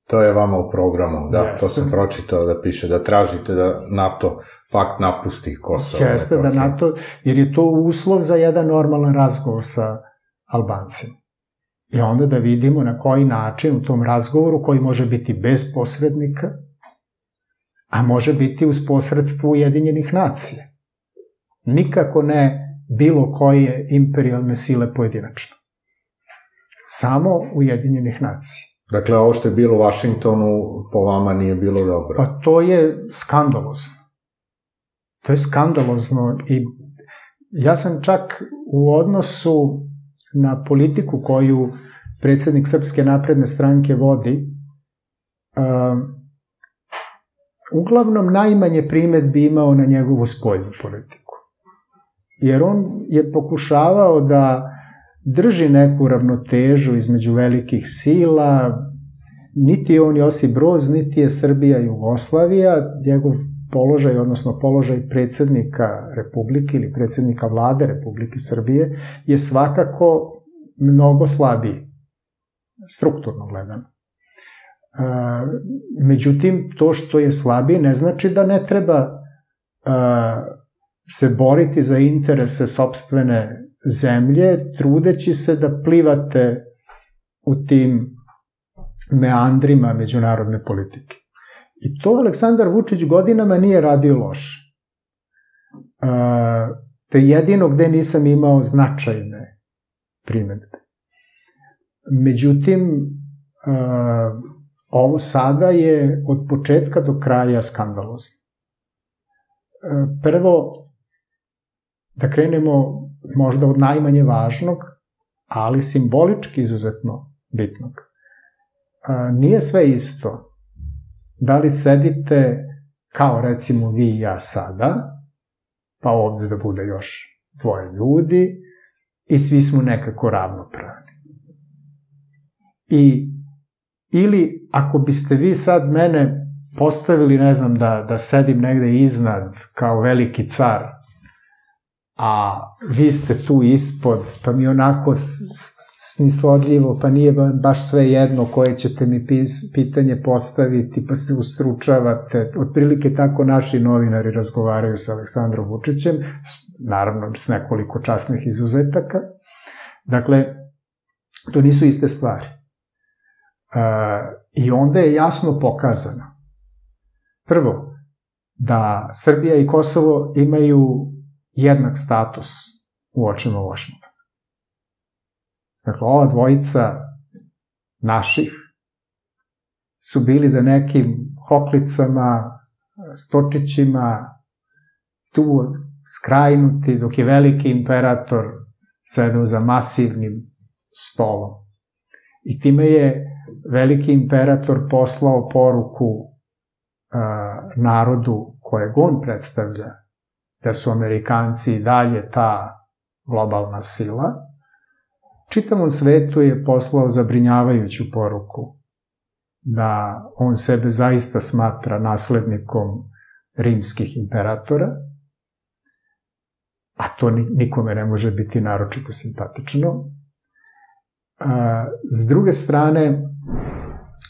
To je vama u programu, da, Jeste. to sam pročitao da piše, da tražite da NATO pakt napusti Kosovo. Jeste, da NATO, jer je to uslov za jedan normalan razgovor sa Albancima. I onda da vidimo na koji način u tom razgovoru, koji može biti bez posrednika, a može biti uz posredstvo Ujedinjenih nacija. Nikako ne bilo koje imperialne sile pojedinačno. Samo Ujedinjenih nacija. Dakle, ovo što je bilo u Vašingtonu po vama nije bilo dobro. Pa to je skandalozno. To je skandalozno i ja sam čak u odnosu na politiku koju predsednik Srpske napredne stranke vodi, uglavnom najmanje primetbi imao na njegovu spoljnu politiku. Jer on je pokušavao da drži neku ravnotežu između velikih sila, niti je on Josip Broz, niti je Srbija Jugoslavija, njegov položaj, odnosno položaj predsednika Republike ili predsednika vlade Republike Srbije je svakako mnogo slabiji, strukturno gledano. Međutim, to što je slabiji ne znači da ne treba se boriti za interese sobstvene zemlje, trudeći se da plivate u tim meandrima međunarodne politike. I to Aleksandar Vučić godinama nije radio loše. To je jedino gde nisam imao značajne primetbe. Međutim, Ovo sada je od početka do kraja skandalozno. E, prvo, da krenemo možda od najmanje važnog, ali simbolički izuzetno bitnog. Nije sve isto da li sedite kao recimo vi i ja sada, pa ovde da bude još dvoje ljudi i svi smo nekako ravnopravni. I Ili ako biste vi sad mene postavili, ne znam, da, da sedim negde iznad kao veliki car, a vi ste tu ispod, pa mi onako smislodljivo, pa nije baš sve jedno koje ćete mi pitanje postaviti, pa se ustručavate. Otprilike tako naši novinari razgovaraju sa Aleksandrom Vučićem, naravno s nekoliko časnih izuzetaka. Dakle, to nisu iste stvari. I onda je jasno pokazano. Prvo, da Srbija i Kosovo imaju jednak status u očima Washingtona. Dakle, ova dvojica naših su bili za nekim hoklicama, stočićima, tu skrajnuti, dok je veliki imperator sedao za masivnim stolom. I time je veliki imperator poslao poruku a, narodu kojeg on predstavlja, da su Amerikanci i dalje ta globalna sila, čitavom svetu je poslao zabrinjavajuću poruku da on sebe zaista smatra naslednikom rimskih imperatora, a to nikome ne može biti naročito simpatično. S druge strane,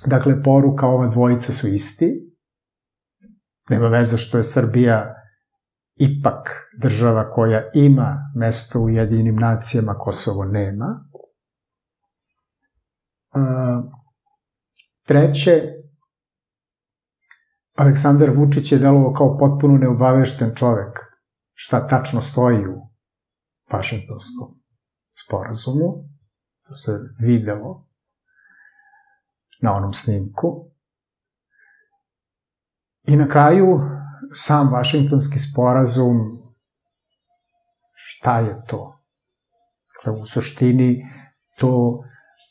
dakle, poruka ova dvojica su isti. Nema veze što je Srbija ipak država koja ima mesto u jedinim nacijama, Kosovo nema. Treće, Aleksandar Vučić je delovao kao potpuno neobavešten čovek šta tačno stoji u Vašingtonskom sporazumu. To se videlo na onom snimku. I na kraju, sam Vašingtonski sporazum, šta je to? Dakle, u suštini, to,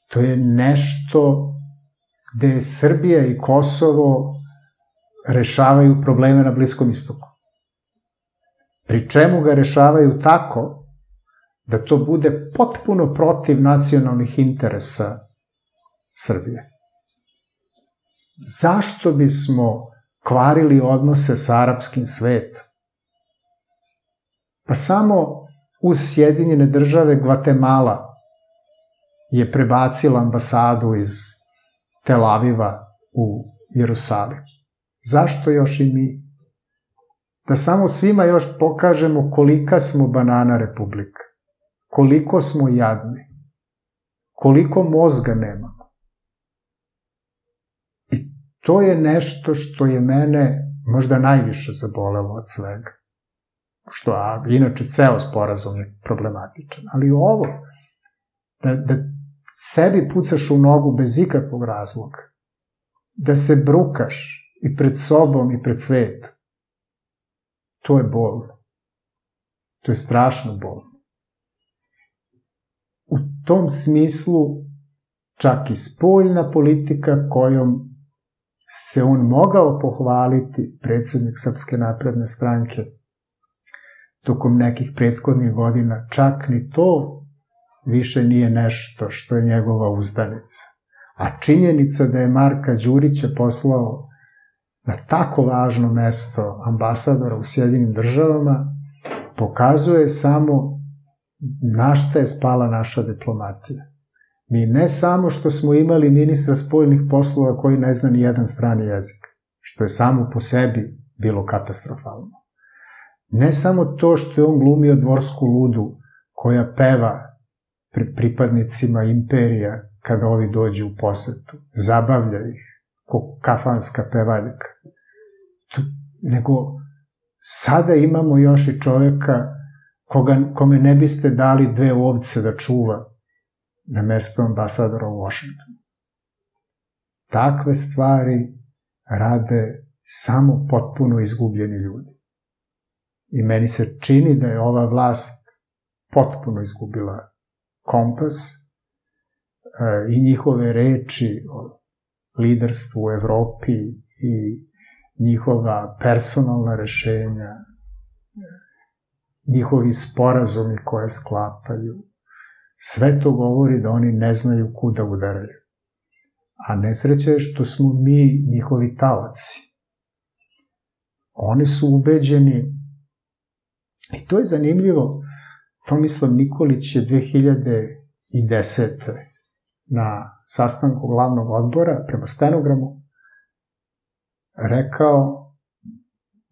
to je nešto gde Srbija i Kosovo rešavaju probleme na Bliskom istoku. Pri čemu ga rešavaju tako da to bude potpuno protiv nacionalnih interesa Srbije. Zašto bismo kvarili odnose sa arapskim svetom? Pa samo uz Sjedinjene države Gvatemala je prebacila ambasadu iz Tel Aviva u Jerusalim. Zašto još i mi? Da samo svima još pokažemo kolika smo banana republika. Koliko smo jadni. Koliko mozga nemamo. To je nešto što je mene možda najviše zabolelo od svega. Što, a inače, ceo sporazum je problematičan. Ali ovo, da, da sebi pucaš u nogu bez ikakvog razloga, da se brukaš i pred sobom i pred svetom, to je bolno. To je strašno bolno. U tom smislu, čak i spoljna politika kojom se on mogao pohvaliti, predsednik Srpske napredne stranke, tokom nekih prethodnih godina, čak ni to više nije nešto što je njegova uzdanica. A činjenica da je Marka Đurića poslao na tako važno mesto ambasadora u Sjedinim državama pokazuje samo na šta je spala naša diplomatija. Mi ne samo što smo imali ministra spoljnih poslova koji ne zna ni jedan strani jezik, što je samo po sebi bilo katastrofalno. Ne samo to što je on glumio dvorsku ludu koja peva pripadnicima imperija kada ovi dođu u posetu. Zabavlja ih, ko kafanska pevaljka. Nego sada imamo još i čoveka koga, kome ne biste dali dve ovce da čuva na mesto ambasadora u Washingtonu. Takve stvari rade samo potpuno izgubljeni ljudi. I meni se čini da je ova vlast potpuno izgubila kompas e, i njihove reči o liderstvu u Evropi i njihova personalna rešenja, njihovi sporazumi koje sklapaju, sve to govori da oni ne znaju kuda udaraju. A nesreća je što smo mi njihovi talaci. Oni su ubeđeni, i to je zanimljivo, Tomislav Nikolić je 2010. na sastanku glavnog odbora prema stenogramu rekao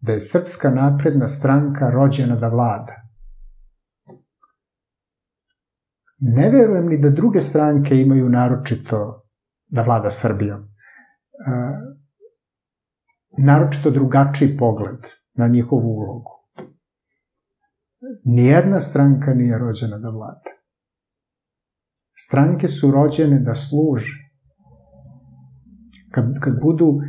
da je Srpska napredna stranka rođena da vlada. Ne verujem ni da druge stranke imaju naročito da vlada Srbijom. E, naročito drugačiji pogled na njihovu ulogu. Nijedna stranka nije rođena da vlada. Stranke su rođene da služe. Kad, kad budu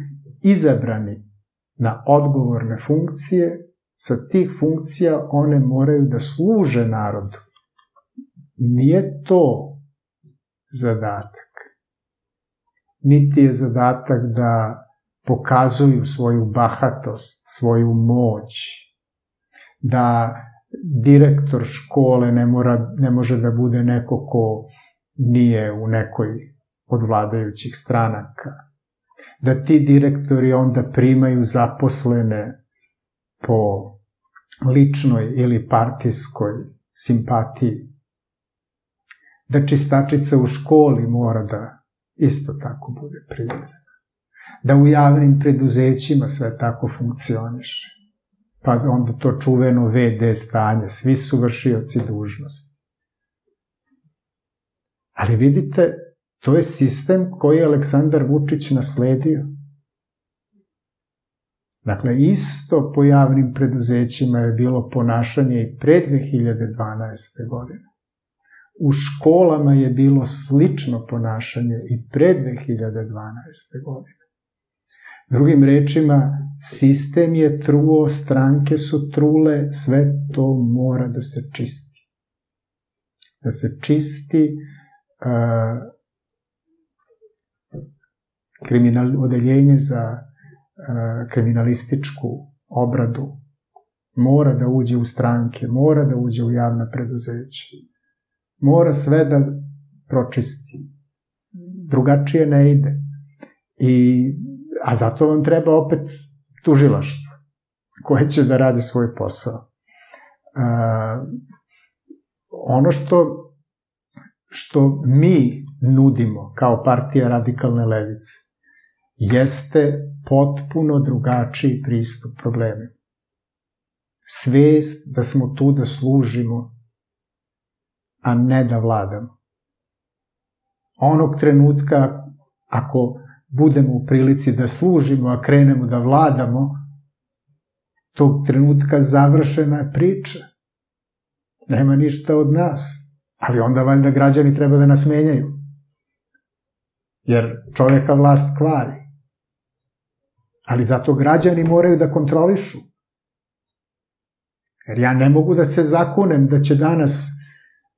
izabrani na odgovorne funkcije, sa tih funkcija one moraju da služe narodu. Nije to zadatak. Niti je zadatak da pokazuju svoju bahatost, svoju moć, da direktor škole ne, mora, ne može da bude neko ko nije u nekoj od vladajućih stranaka, da ti direktori onda primaju zaposlene po ličnoj ili partijskoj simpatiji, da čistačica u školi mora da isto tako bude primljena, da u javnim preduzećima sve tako funkcioniše, pa onda to čuveno VD stanje, svi su vršioci dužnosti. Ali vidite, to je sistem koji je Aleksandar Vučić nasledio. Dakle, isto po javnim preduzećima je bilo ponašanje i pre 2012. godine. U školama je bilo slično ponašanje i pre 2012. godine. Drugim rečima, sistem je truo, stranke su trule, sve to mora da se čisti. Da se čisti uh, kriminal, odeljenje za uh, kriminalističku obradu mora da uđe u stranke, mora da uđe u javna preduzeća. Mora sve da pročisti. Drugačije ne ide. I, a zato vam treba opet tužilaštvo koje će da radi svoj posao. Uh, ono što što mi nudimo kao partija radikalne levice jeste potpuno drugačiji pristup probleme. Svest da smo tu da služimo, a ne da vladamo. Onog trenutka, ako budemo u prilici da služimo, a krenemo da vladamo, tog trenutka završena je priča. Nema ništa od nas. Ali onda valjda građani treba da nas menjaju. Jer čoveka vlast kvari. Ali zato građani moraju da kontrolišu. Jer ja ne mogu da se zakunem da će danas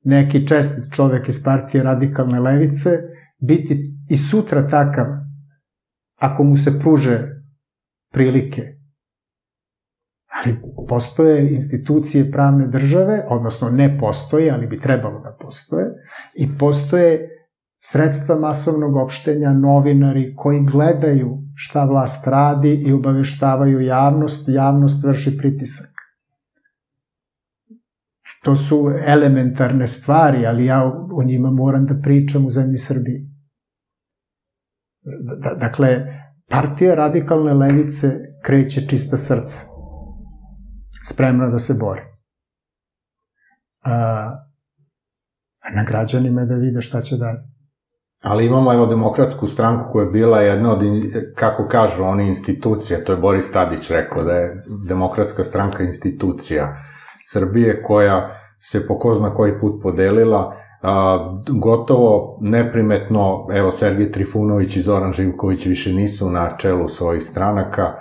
neki čestit čovek iz partije radikalne levice biti i sutra takav ako mu se pruže prilike Ali postoje institucije pravne države, odnosno ne postoje, ali bi trebalo da postoje, i postoje sredstva masovnog opštenja, novinari koji gledaju šta vlast radi i obaveštavaju javnost, javnost vrši pritisak. To su elementarne stvari, ali ja o njima moram da pričam u zemlji Srbiji. Dakle, partija radikalne levice kreće čista srca spremna da se bori. A, na građanima je da vide šta će dalje. Ali imamo evo demokratsku stranku koja je bila jedna od, kako kažu oni, institucija, to je Boris Tadić rekao da je demokratska stranka institucija Srbije koja se po ko zna koji put podelila, a, gotovo neprimetno, evo Sergij Trifunović i Zoran Živković više nisu na čelu svojih stranaka,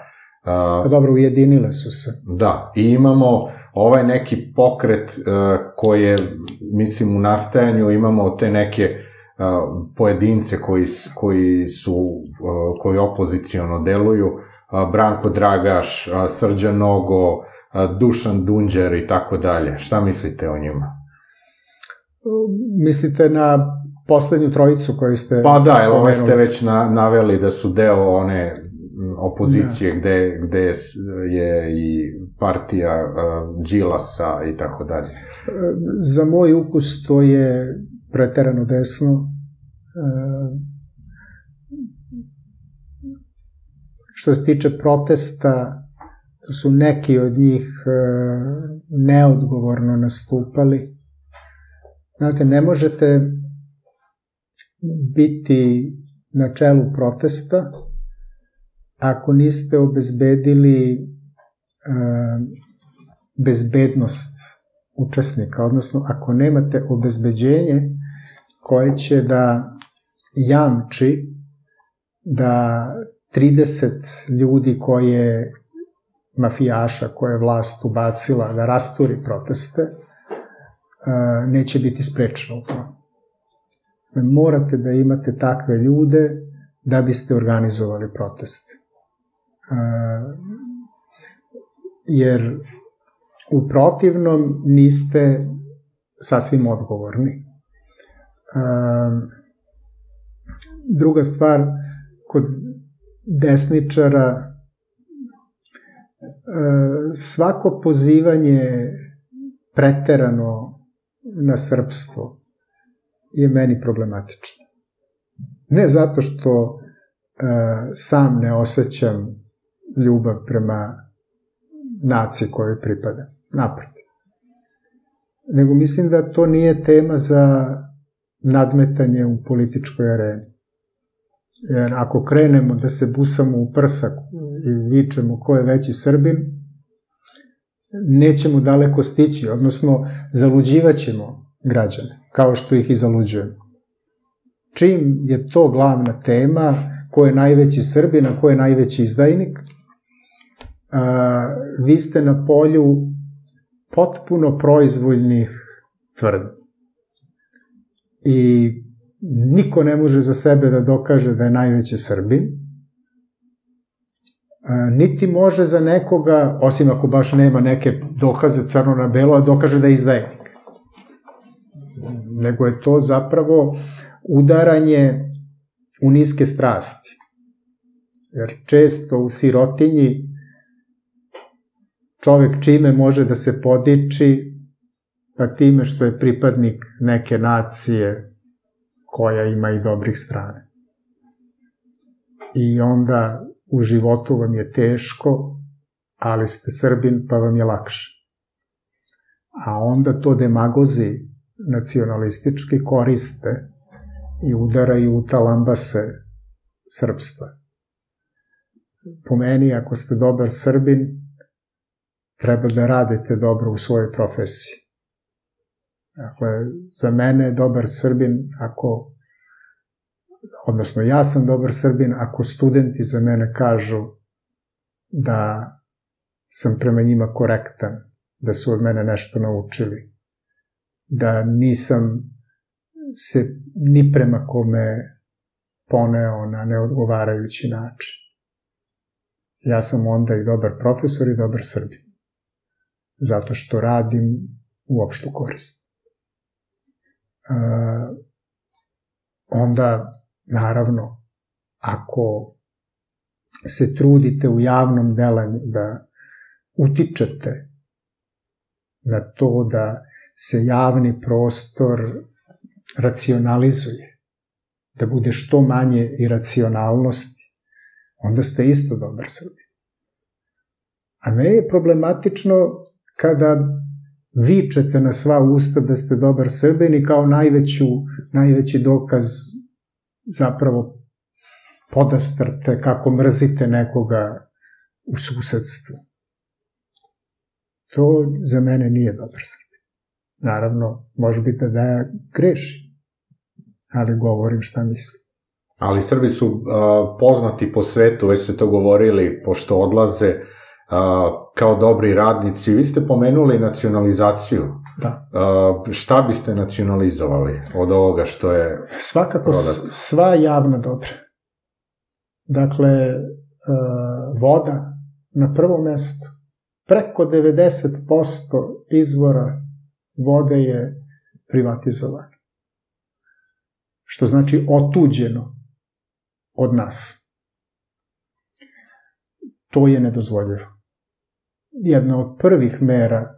Pa dobro, ujedinile su se. Da, i imamo ovaj neki pokret uh, koji je, mislim, u nastajanju imamo te neke uh, pojedince koji, koji su, uh, koji opozicijono deluju, Branko Dragaš, Srđan Nogo, Dušan Dunđer i tako dalje. Šta mislite o njima? Mislite na poslednju trojicu koju ste... Pa da, evo ove ste već na, naveli da su deo one opozicije da. gde, gde je i partija uh, Đilasa i tako dalje. Za moj ukus to je preterano desno. Uh, što se tiče protesta, to su neki od njih uh, neodgovorno nastupali. Znate, ne možete biti na čelu protesta ako niste obezbedili e, bezbednost učesnika, odnosno ako nemate obezbeđenje koje će da jamči da 30 ljudi koje mafijaša koje je vlast ubacila da rasturi proteste, e, neće biti sprečeno u tom. Morate da imate takve ljude da biste organizovali proteste. E, jer u protivnom niste sasvim odgovorni. E, druga stvar, kod desničara svako pozivanje preterano na srpstvo je meni problematično. Ne zato što e, sam ne osjećam ljubav prema naciji kojoj pripada. Naproti. Nego mislim da to nije tema za nadmetanje u političkoj areni. Jer ako krenemo da se busamo u prsak i vičemo ko je veći Srbin, nećemo daleko stići, odnosno zaluđivaćemo građane, kao što ih i zaluđujemo. Čim je to glavna tema, ko je najveći Srbin, a ko je najveći izdajnik, vi ste na polju potpuno proizvoljnih tvrdnji. I niko ne može za sebe da dokaže da je najveći Srbin, niti može za nekoga, osim ako baš nema neke dokaze crno na belo, da dokaže da je izdajnik. Nego je to zapravo udaranje u niske strasti. Jer često u sirotinji čovek čime može da se podiči, pa time što je pripadnik neke nacije koja ima i dobrih strane. I onda u životu vam je teško, ali ste Srbin pa vam je lakše. A onda to demagozi nacionalistički koriste i udaraju u talambase srpstva. Po meni, ako ste dobar Srbin, treba da radite dobro u svojoj profesiji. Dakle, za mene dobar Srbin ako odnosno ja sam dobar Srbin ako studenti za mene kažu da sam prema njima korektan, da su od mene nešto naučili, da nisam se ni prema kome poneo na neodgovarajući način. Ja sam onda i dobar profesor i dobar Srbin. Zato što radim u opštu korist. Uh, onda Naravno, ako se trudite u javnom delanju da utičete na to da se javni prostor racionalizuje, da bude što manje iracionalnosti, onda ste isto dobar Srbi. A meni je problematično kada vičete na sva usta da ste dobar Srbin i kao najveću, najveći dokaz zapravo podastrte kako mrzite nekoga u susedstvu. To za mene nije dobar Srbin. Naravno, može biti da ja grešim, ali govorim šta mislim. Ali Srbi su uh, poznati po svetu, već ste to govorili, pošto odlaze uh, kao dobri radnici. Vi ste pomenuli nacionalizaciju. Da. Šta biste nacionalizovali od ovoga što je Svakako prodat? sva javna dobra. Dakle, voda na prvom mestu. Preko 90% izvora vode je privatizovano. Što znači otuđeno od nas. To je nedozvoljivo jedna od prvih mera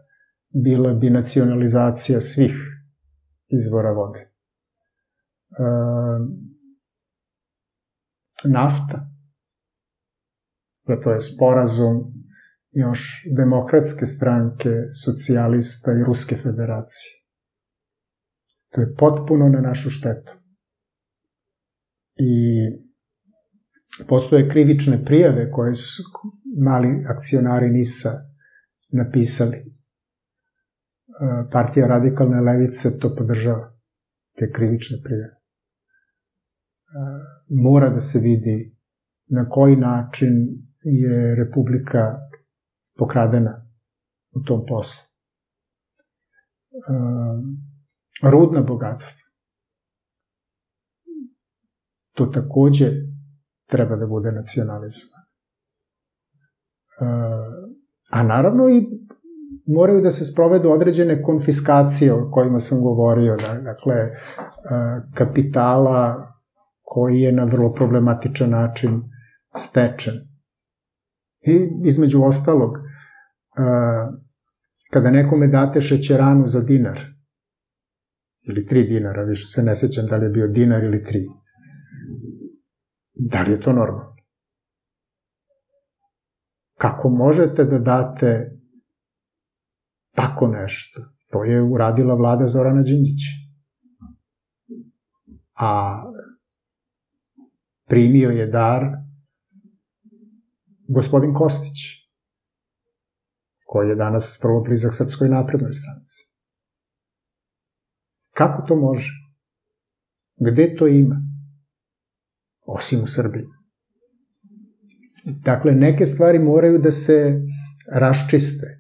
bila bi nacionalizacija svih izvora vode. E, nafta, to je sporazum još demokratske stranke, socijalista i Ruske federacije. To je potpuno na našu štetu. I Postoje krivične prijave koje su mali akcionari NISA napisali. E, partija radikalne levice to podržava, te krivične prijave. E, mora da se vidi na koji način je Republika pokradena u tom poslu. E, rudna bogatstva. To takođe treba da bude nacionalizovano. A naravno i moraju da se sprovedu određene konfiskacije o kojima sam govorio, da, dakle, e, kapitala koji je na vrlo problematičan način stečen. I između ostalog, e, kada nekome date šećeranu za dinar, ili tri dinara, više se ne sećam da li je bio dinar ili tri, Da li je to normalno? Kako možete da date tako nešto? To je uradila vlada Zorana Đinđića. A primio je dar gospodin Kostić, koji je danas prvo blizak Srpskoj naprednoj stranci. Kako to može? Gde to ima? osim u Srbiji. Dakle, neke stvari moraju da se raščiste.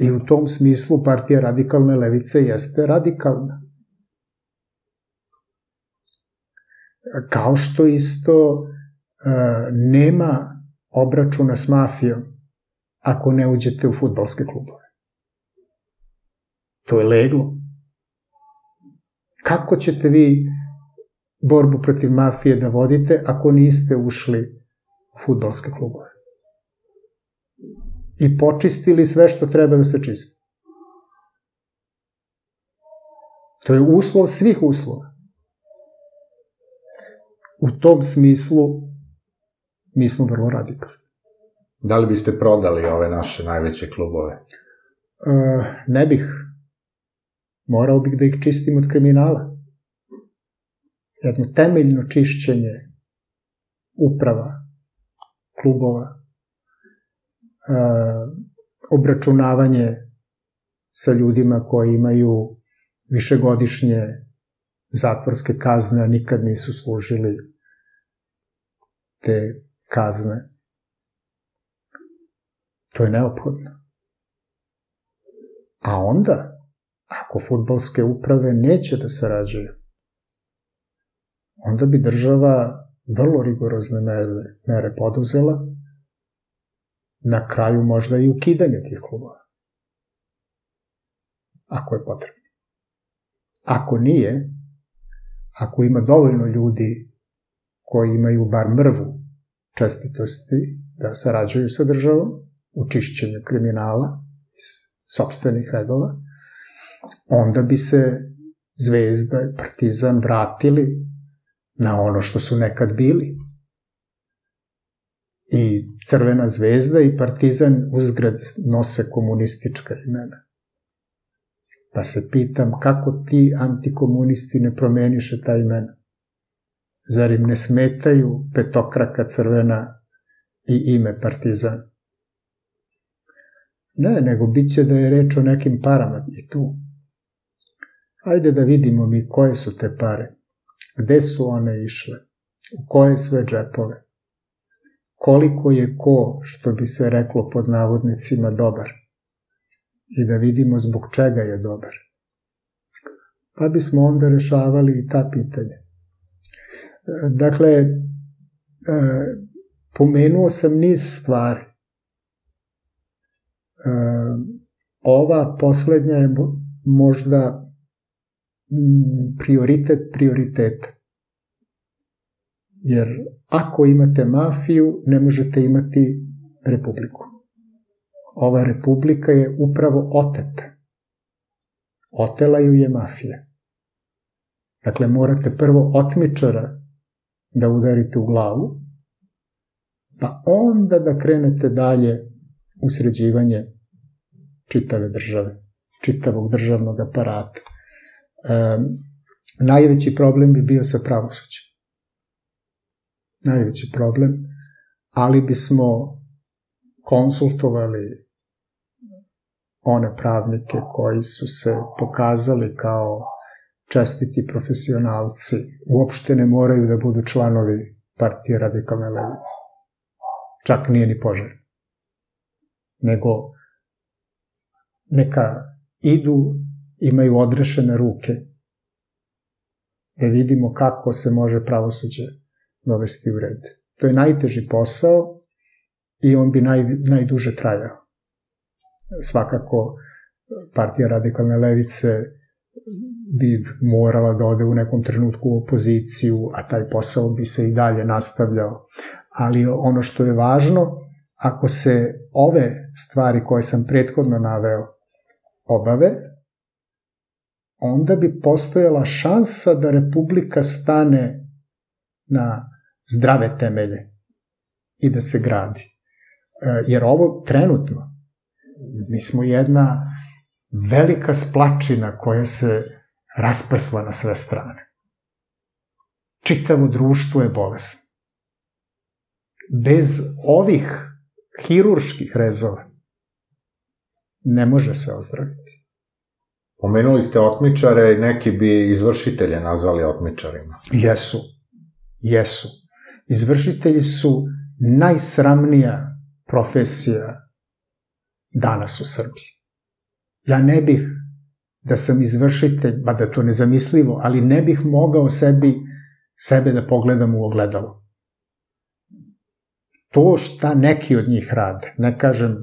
I u tom smislu partija radikalne levice jeste radikalna. Kao što isto e, nema obračuna s mafijom ako ne uđete u futbalske klubove. To je leglo. Kako ćete vi borbu protiv mafije da vodite ako niste ušli u futbolske klubove. I počistili sve što treba da se čisti. To je uslov svih uslova. U tom smislu mi smo vrlo radikalni. Da li biste prodali ove naše najveće klubove? E, ne bih. Morao bih da ih čistim od kriminala jedno temeljno čišćenje uprava, klubova, obračunavanje sa ljudima koji imaju višegodišnje zatvorske kazne, a nikad nisu služili te kazne. To je neophodno. A onda, ako futbalske uprave neće da sarađuju, onda bi država vrlo rigorozne mere, mere poduzela, na kraju možda i ukidanje tih klubova. Ako je potrebno. Ako nije, ako ima dovoljno ljudi koji imaju bar mrvu čestitosti da sarađuju sa državom u čišćenju kriminala iz sobstvenih redova, onda bi se Zvezda i Partizan vratili na ono što su nekad bili. I Crvena zvezda i Partizan uzgrad nose komunistička imena. Pa se pitam kako ti antikomunisti ne promeniše ta imena? Zar im ne smetaju petokraka crvena i ime Partizan? Ne, nego bit će da je reč o nekim parama i tu. Ajde da vidimo mi koje su te pare. Gde su one išle? U koje sve džepove? Koliko je ko, što bi se reklo pod navodnicima, dobar? I da vidimo zbog čega je dobar. Pa bismo onda rešavali i ta pitanja. Dakle, e, pomenuo sam niz stvari. E, ova poslednja je možda prioritet prioriteta. Jer ako imate mafiju, ne možete imati republiku. Ova republika je upravo oteta. Otela ju je mafija. Dakle, morate prvo otmičara da udarite u glavu, pa onda da krenete dalje u sređivanje čitave države, čitavog državnog aparata najveći problem bi bio sa pravosuđem. najveći problem, ali bismo konsultovali one pravnike koji su se pokazali kao čestiti profesionalci, uopšte ne moraju da budu članovi partije radikalne levice. Čak nije ni požar. Nego neka idu, imaju odrešene ruke, da vidimo kako se može pravosuđe dovesti u red. To je najteži posao i on bi naj, najduže trajao. Svakako, partija radikalne levice bi morala da ode u nekom trenutku u opoziciju, a taj posao bi se i dalje nastavljao. Ali ono što je važno, ako se ove stvari koje sam prethodno naveo obave, onda bi postojala šansa da Republika stane na zdrave temelje i da se gradi. E, jer ovo trenutno, mi smo jedna velika splačina koja se rasprsla na sve strane. Čitavo društvo je bolesno. Bez ovih hirurških rezova ne može se ozdraviti. Pomenuli ste otmičare neki bi izvršitelje nazvali otmičarima. Jesu. Jesu. Izvršitelji su najsramnija profesija danas u Srbiji. Ja ne bih da sam izvršitelj, ba da to nezamislivo, ali ne bih mogao sebi, sebe da pogledam u ogledalo. To šta neki od njih rade, ne kažem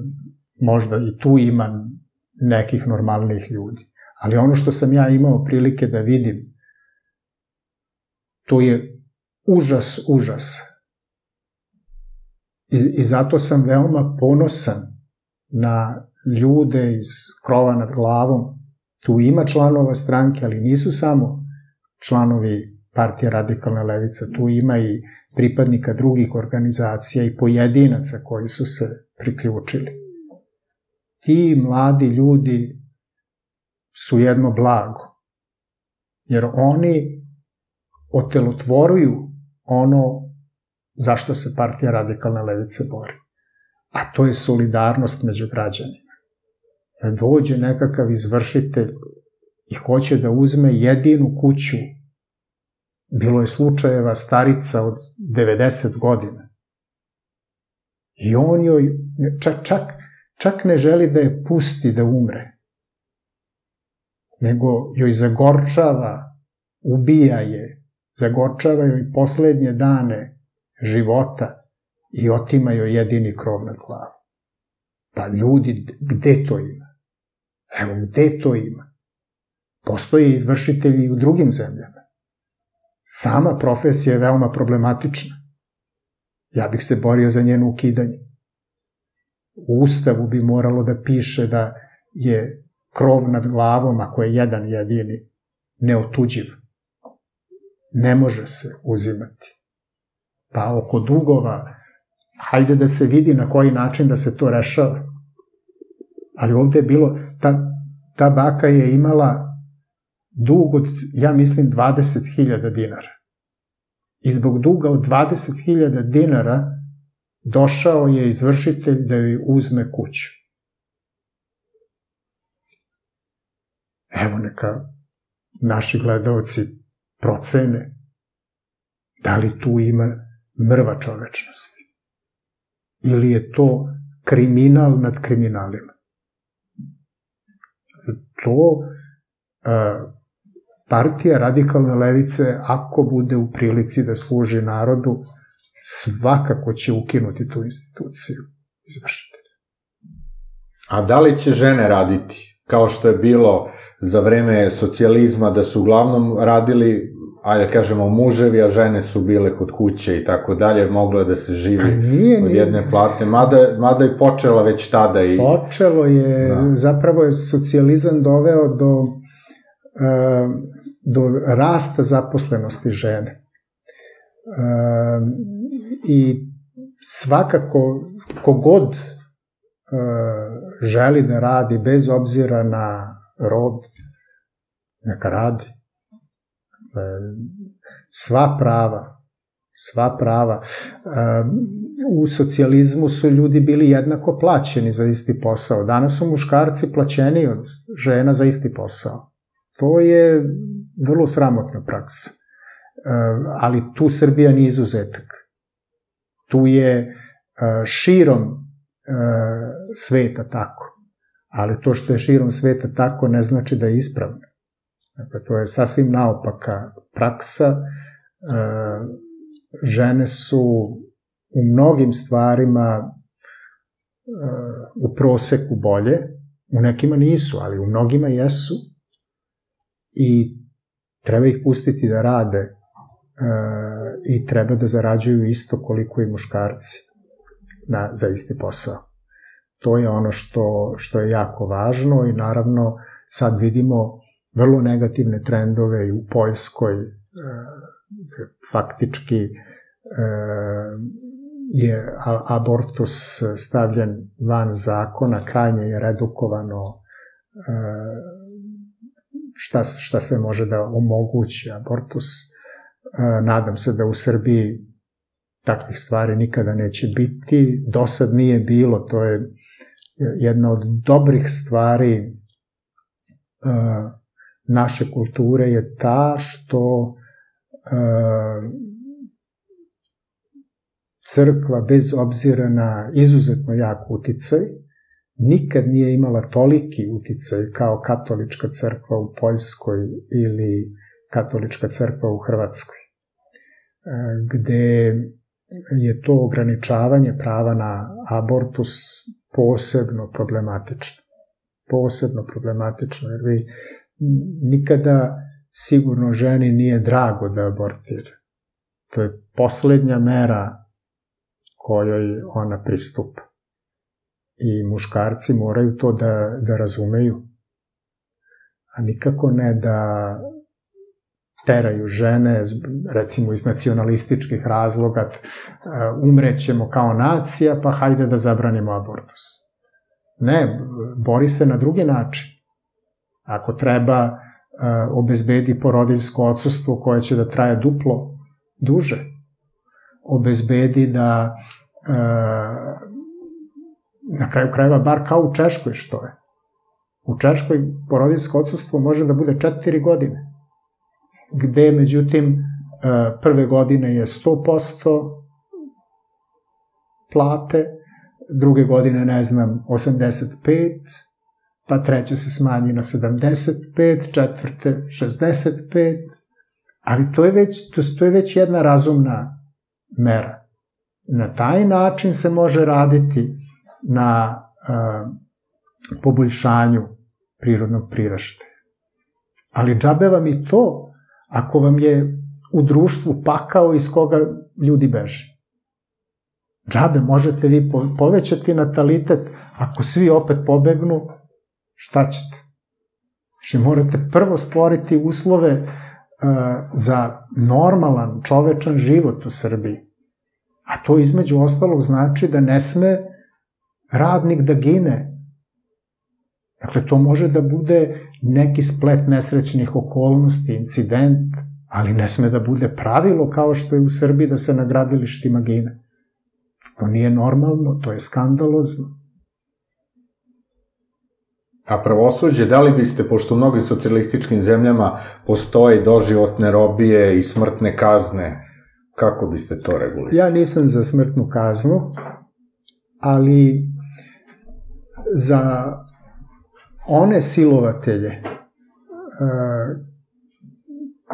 možda i tu ima nekih normalnih ljudi, ali ono što sam ja imao prilike da vidim, to je užas, užas. I, I zato sam veoma ponosan na ljude iz krova nad glavom. Tu ima članova stranke, ali nisu samo članovi partije radikalne levica, tu ima i pripadnika drugih organizacija i pojedinaca koji su se priključili. Ti mladi ljudi su jedno blago, jer oni otelotvoruju ono zašto se partija radikalne levice bori. A to je solidarnost među građanima. Da dođe nekakav izvršitelj i hoće da uzme jedinu kuću. Bilo je slučajeva starica od 90 godina. I on joj čak, čak, čak ne želi da je pusti da umre, nego joj zagorčava, ubija je, zagorčavaju i poslednje dane života i otimaju jedini krov nad glavom. Pa ljudi, gde to ima? Evo, gde to ima? Postoje izvršitelji i u drugim zemljama. Sama profesija je veoma problematična. Ja bih se borio za njenu ukidanje. U Ustavu bi moralo da piše da je krov nad glavom, ako je jedan jedini, neotuđiv ne može se uzimati. Pa oko dugova, hajde da se vidi na koji način da se to rešava. Ali ovde je bilo, ta, ta baka je imala dug od, ja mislim, 20.000 dinara. I zbog duga od 20.000 dinara došao je izvršitelj da joj uzme kuću. Evo neka naši gledalci procene da li tu ima mrva čovečnosti. Ili je to kriminal nad kriminalima. To partija radikalne levice, ako bude u prilici da služi narodu, svakako će ukinuti tu instituciju izvršitelja. A da li će žene raditi? Kao što je bilo za vreme socijalizma, da su uglavnom radili ajde da kažemo muževi, a žene su bile kod kuće i tako dalje, moglo je da se živi nije, od jedne nije. plate, mada, mada je počela već tada i... Počelo je, da. zapravo je socijalizam doveo do, uh, do rasta zaposlenosti žene. Uh, I svakako, kogod želi da radi bez obzira na rod, neka radi. Sva prava, sva prava. U socijalizmu su ljudi bili jednako plaćeni za isti posao. Danas su muškarci plaćeni od žena za isti posao. To je vrlo sramotna praksa. Ali tu Srbija nije izuzetak. Tu je širom sveta tako. Ali to što je širom sveta tako ne znači da je ispravno. Dakle, to je sasvim naopaka praksa žene su u mnogim stvarima u proseku bolje, u nekima nisu, ali u mnogima jesu i treba ih pustiti da rade i treba da zarađuju isto koliko i muškarci na, za isti posao. To je ono što, što je jako važno i naravno sad vidimo vrlo negativne trendove i u Poljskoj, faktički e, je abortus stavljen van zakona, krajnje je redukovano e, šta, šta sve može da omogući abortus. E, nadam se da u Srbiji takvih stvari nikada neće biti. Do sad nije bilo, to je jedna od dobrih stvari naše kulture je ta što crkva, bez obzira na izuzetno jak uticaj, nikad nije imala toliki uticaj kao katolička crkva u Poljskoj ili katolička crkva u Hrvatskoj, gde je to ograničavanje prava na abortus posebno problematično. Posebno problematično, jer vi nikada sigurno ženi nije drago da abortira. To je poslednja mera kojoj ona pristupa. I muškarci moraju to da, da razumeju. A nikako ne da teraju žene, recimo iz nacionalističkih razloga, umrećemo kao nacija, pa hajde da zabranimo abortus. Ne, bori se na drugi način. Ako treba obezbedi porodiljsko odsustvo koje će da traje duplo duže. Obezbedi da na kraju krajeva bar kao u Češkoj što je. U Češkoj porodiljsko odsustvo može da bude četiri godine, gde međutim prve godine je 100% plate, druge godine ne znam 85, pa treće se smanji na 75, četvrte 65, ali to je već, to, to je već jedna razumna mera. Na taj način se može raditi na uh, poboljšanju prirodnog priraštaja. Ali džabe vam i to ako vam je u društvu pakao iz koga ljudi beže. Džabe možete vi povećati natalitet ako svi opet pobegnu šta ćete? Znači morate prvo stvoriti uslove uh, za normalan čovečan život u Srbiji. A to između ostalog znači da ne sme radnik da gine. Dakle, to može da bude neki splet nesrećnih okolnosti, incident, ali ne sme da bude pravilo kao što je u Srbiji da se na gradilištima gine. To nije normalno, to je skandalozno. A pravosuđe, da li biste, pošto u mnogim socijalističkim zemljama postoje doživotne robije i smrtne kazne, kako biste to regulisali? Ja nisam za smrtnu kaznu, ali za one silovatelje e,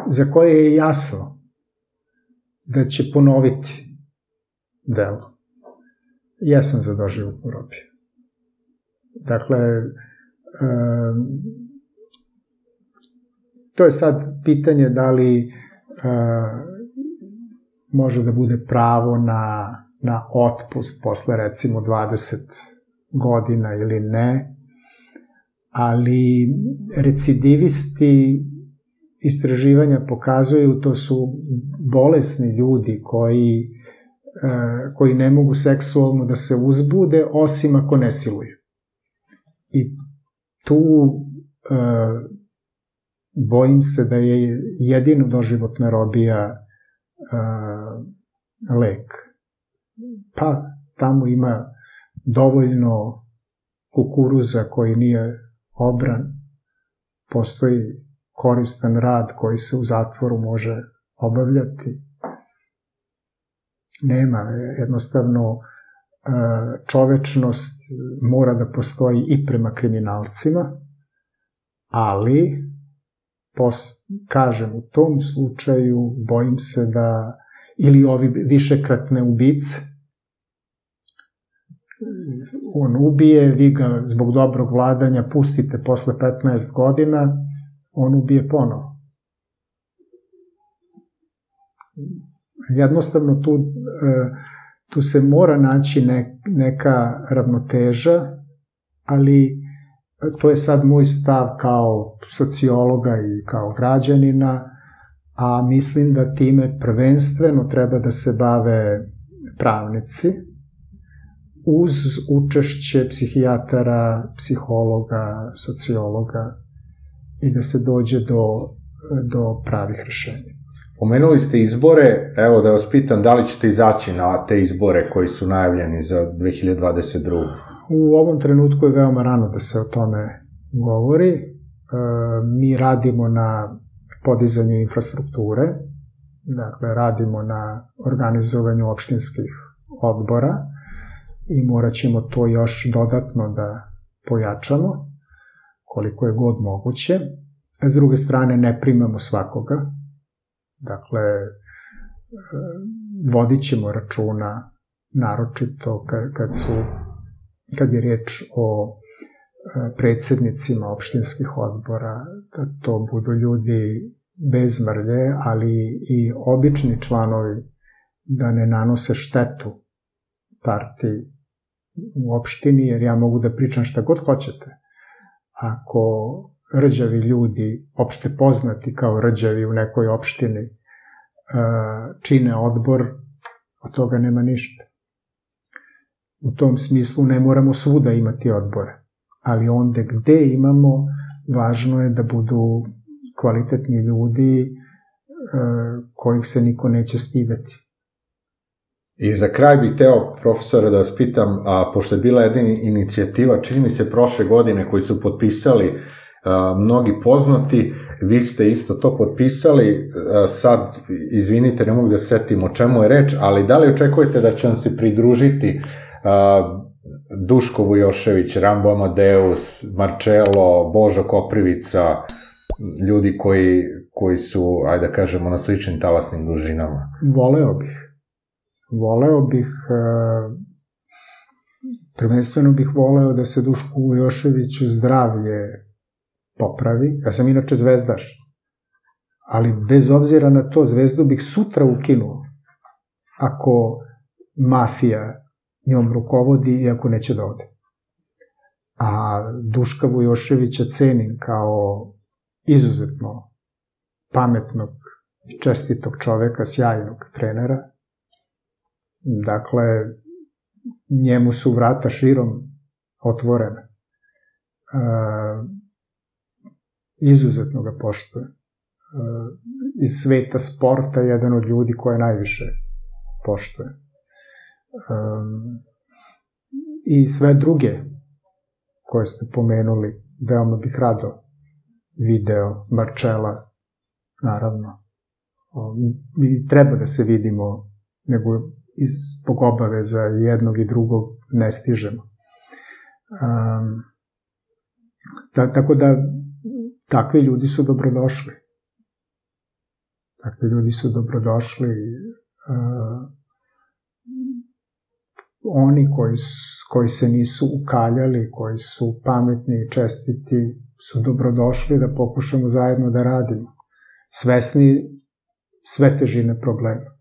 za koje je jasno da će ponoviti delo. Ja sam za doživotnu robiju. Dakle, to je sad pitanje da li može da bude pravo na, na otpust posle recimo 20 godina ili ne, ali recidivisti istraživanja pokazuju to su bolesni ljudi koji, koji ne mogu seksualno da se uzbude osim ako ne siluju. I tu e, bojim se da je jedino doživotna robija e, lek? Pa tamo ima dovoljno kukuruza koji nije obran, postoji koristan rad koji se u zatvoru može obavljati. Nema, jednostavno e, čovečnost mora da postoji i prema kriminalcima, ali pos, kažem, u tom slučaju bojim se da ili ovi višekratne ubice, on ubije, vi ga zbog dobrog vladanja pustite posle 15 godina, on ubije ponovo. Jednostavno tu, e, tu se mora naći neka ravnoteža, ali to je sad moj stav kao sociologa i kao građanina, a mislim da time prvenstveno treba da se bave pravnici, uz učešće psihijatara, psihologa, sociologa i da se dođe do, do pravih rešenja. Pomenuli ste izbore, evo da vas pitam da li ćete izaći na te izbore koji su najavljeni za 2022. U ovom trenutku je veoma rano da se o tome govori. E, mi radimo na podizanju infrastrukture, dakle radimo na organizovanju opštinskih odbora i morat ćemo to još dodatno da pojačamo koliko je god moguće. S druge strane ne primamo svakoga, dakle vodit ćemo računa naročito kad, su kad je reč o e, predsednicima opštinskih odbora, da to budu ljudi bez mrlje, ali i obični članovi da ne nanose štetu partiji u opštini, jer ja mogu da pričam šta god hoćete. Ako rđavi ljudi, opšte poznati kao rđavi u nekoj opštini, e, čine odbor, od toga nema ništa. U tom smislu ne moramo svuda imati odbore, ali onda gde imamo, važno je da budu kvalitetni ljudi e, kojih se niko neće stidati. I za kraj bih teo, profesora, da vas pitam, a, pošto je bila jedna inicijativa, čini mi se prošle godine, koji su potpisali a, mnogi poznati, vi ste isto to potpisali, a, sad, izvinite, ne mogu da setim o čemu je reč, ali da li očekujete da će vam se pridružiti a, Duško Vujošević, Rambo Amadeus, Marcello, Božo Koprivica, ljudi koji, koji su, ajde da kažemo, na sličnim talasnim dužinama? Voleo bih voleo bih, e, prvenstveno bih voleo da se Dušku Ujoševiću zdravlje popravi. Ja sam inače zvezdaš, ali bez obzira na to zvezdu bih sutra ukinuo ako mafija njom rukovodi i ako neće da ode. A Duška Vujoševića cenim kao izuzetno pametnog i čestitog čoveka, sjajnog trenera, Dakle, njemu su vrata širom otvorene. E, izuzetno ga poštuje. E, iz sveta sporta je jedan od ljudi koje najviše poštuje. E, I sve druge koje ste pomenuli, veoma bih rado video Marčela, naravno. Mi treba da se vidimo, nego iz, zbog obaveza jednog i drugog ne stižemo. Um, ta, tako da takvi ljudi su dobrodošli. Takvi ljudi su dobrodošli. Uh, oni koji, koji se nisu ukaljali, koji su pametni i čestiti, su dobrodošli da pokušamo zajedno da radimo. Svesni sve težine problema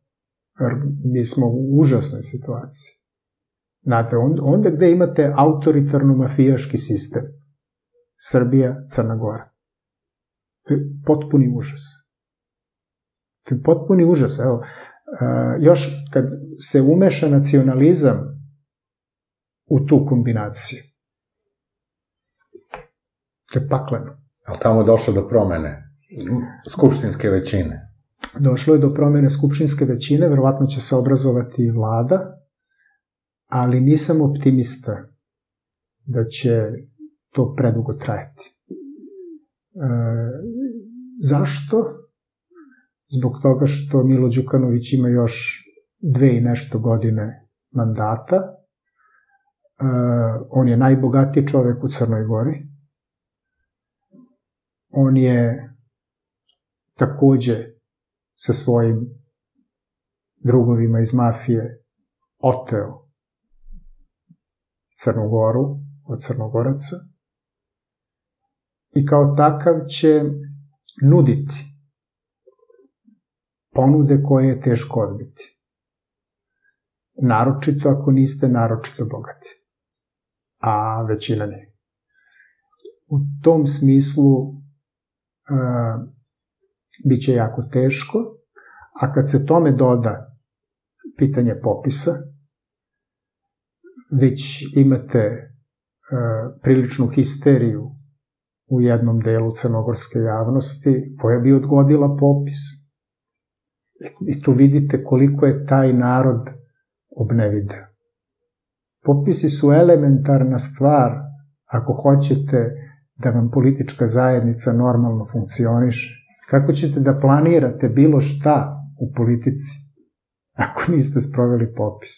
jer mi smo u užasnoj situaciji. Znate, onda gde imate autoritarno-mafijaški sistem, Srbija, Crna Gora, to je potpuni užas. To je potpuni užas. Evo, još kad se umeša nacionalizam u tu kombinaciju, to je pakleno. Ali tamo je došlo do promene skupštinske većine. Došlo je do promene skupštinske većine, verovatno će se obrazovati i vlada, ali nisam optimista da će to predugo trajati. E, zašto? Zbog toga što Milo Đukanović ima još dve i nešto godine mandata. E, on je najbogatiji čovek u Crnoj Gori. On je takođe sa svojim drugovima iz mafije oteo Crnu Goru od Crnogoraca i kao takav će nuditi ponude koje je teško odbiti. Naročito ako niste naročito bogati. A većina ne. U tom smislu uh, bit će jako teško, a kad se tome doda pitanje popisa, već imate uh, priličnu histeriju u jednom delu crnogorske javnosti koja bi odgodila popis. I tu vidite koliko je taj narod obnevide. Popisi su elementarna stvar ako hoćete da vam politička zajednica normalno funkcioniše. Kako ćete da planirate bilo šta u politici ako niste sproveli popis?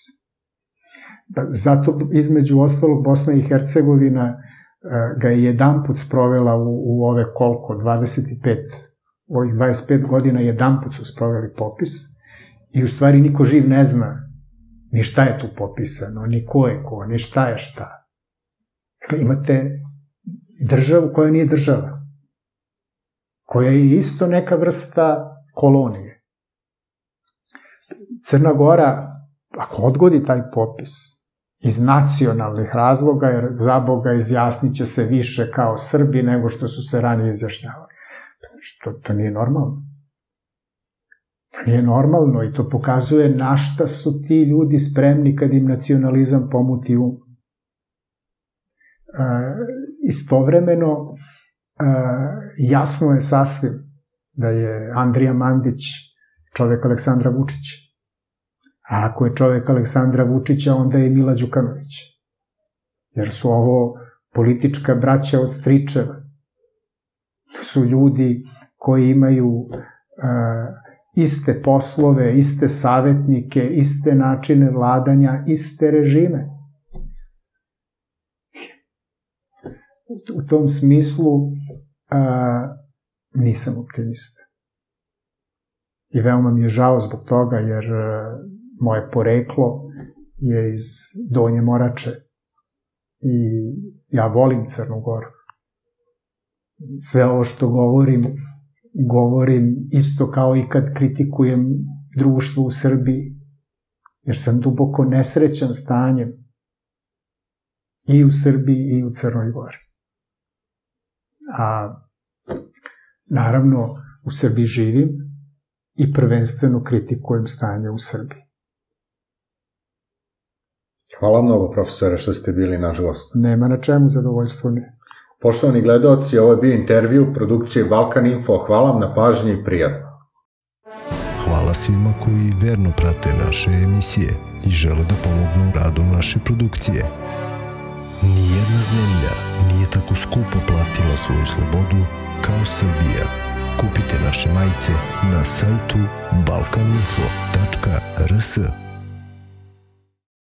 Zato između ostalog Bosna i Hercegovina Eh, ga je jedan put sprovela u, u ove koliko, 25, ovih 25 godina jedan put su sproveli popis i u stvari niko živ ne zna ni šta je tu popisano, ni ko je ko, ni šta je šta. Dakle, imate državu koja nije država, koja je isto neka vrsta kolonije. Crna Gora, ako odgodi taj popis, iz nacionalnih razloga, jer za Boga izjasnit će se više kao Srbi nego što su se ranije izjašnjavali. Znači, to, nije normalno. To nije normalno i to pokazuje na šta su ti ljudi spremni kad im nacionalizam pomuti um. E, istovremeno, jasno je sasvim da je Andrija Mandić čovek Aleksandra Vučića A ako je čovek Aleksandra Vučića, onda je Mila Đukanović. Jer su ovo politička braća od stričeva. Su ljudi koji imaju uh, iste poslove, iste savetnike, iste načine vladanja, iste režime. U tom smislu uh, nisam optimista. I veoma mi je žao zbog toga, jer moje poreklo je iz Donje Morače i ja volim Crnu Goru. Sve ovo što govorim, govorim isto kao i kad kritikujem društvo u Srbiji, jer sam duboko nesrećan stanjem i u Srbiji i u Crnoj Gori. A naravno u Srbiji živim i prvenstveno kritikujem stanje u Srbiji. Hvala mnogo, profesore, što ste bili naš gost. Nema na čemu, zadovoljstvo mi. Poštovani gledalci, ovo je bio intervju produkcije Balkan Info. Hvala vam na pažnji i prijatno. Hvala svima koji verno prate naše emisije i žele da pomognu radu naše produkcije. Nijedna zemlja nije tako skupo platila svoju slobodu kao Srbija. Kupite naše majice na sajtu balkaninfo.rs.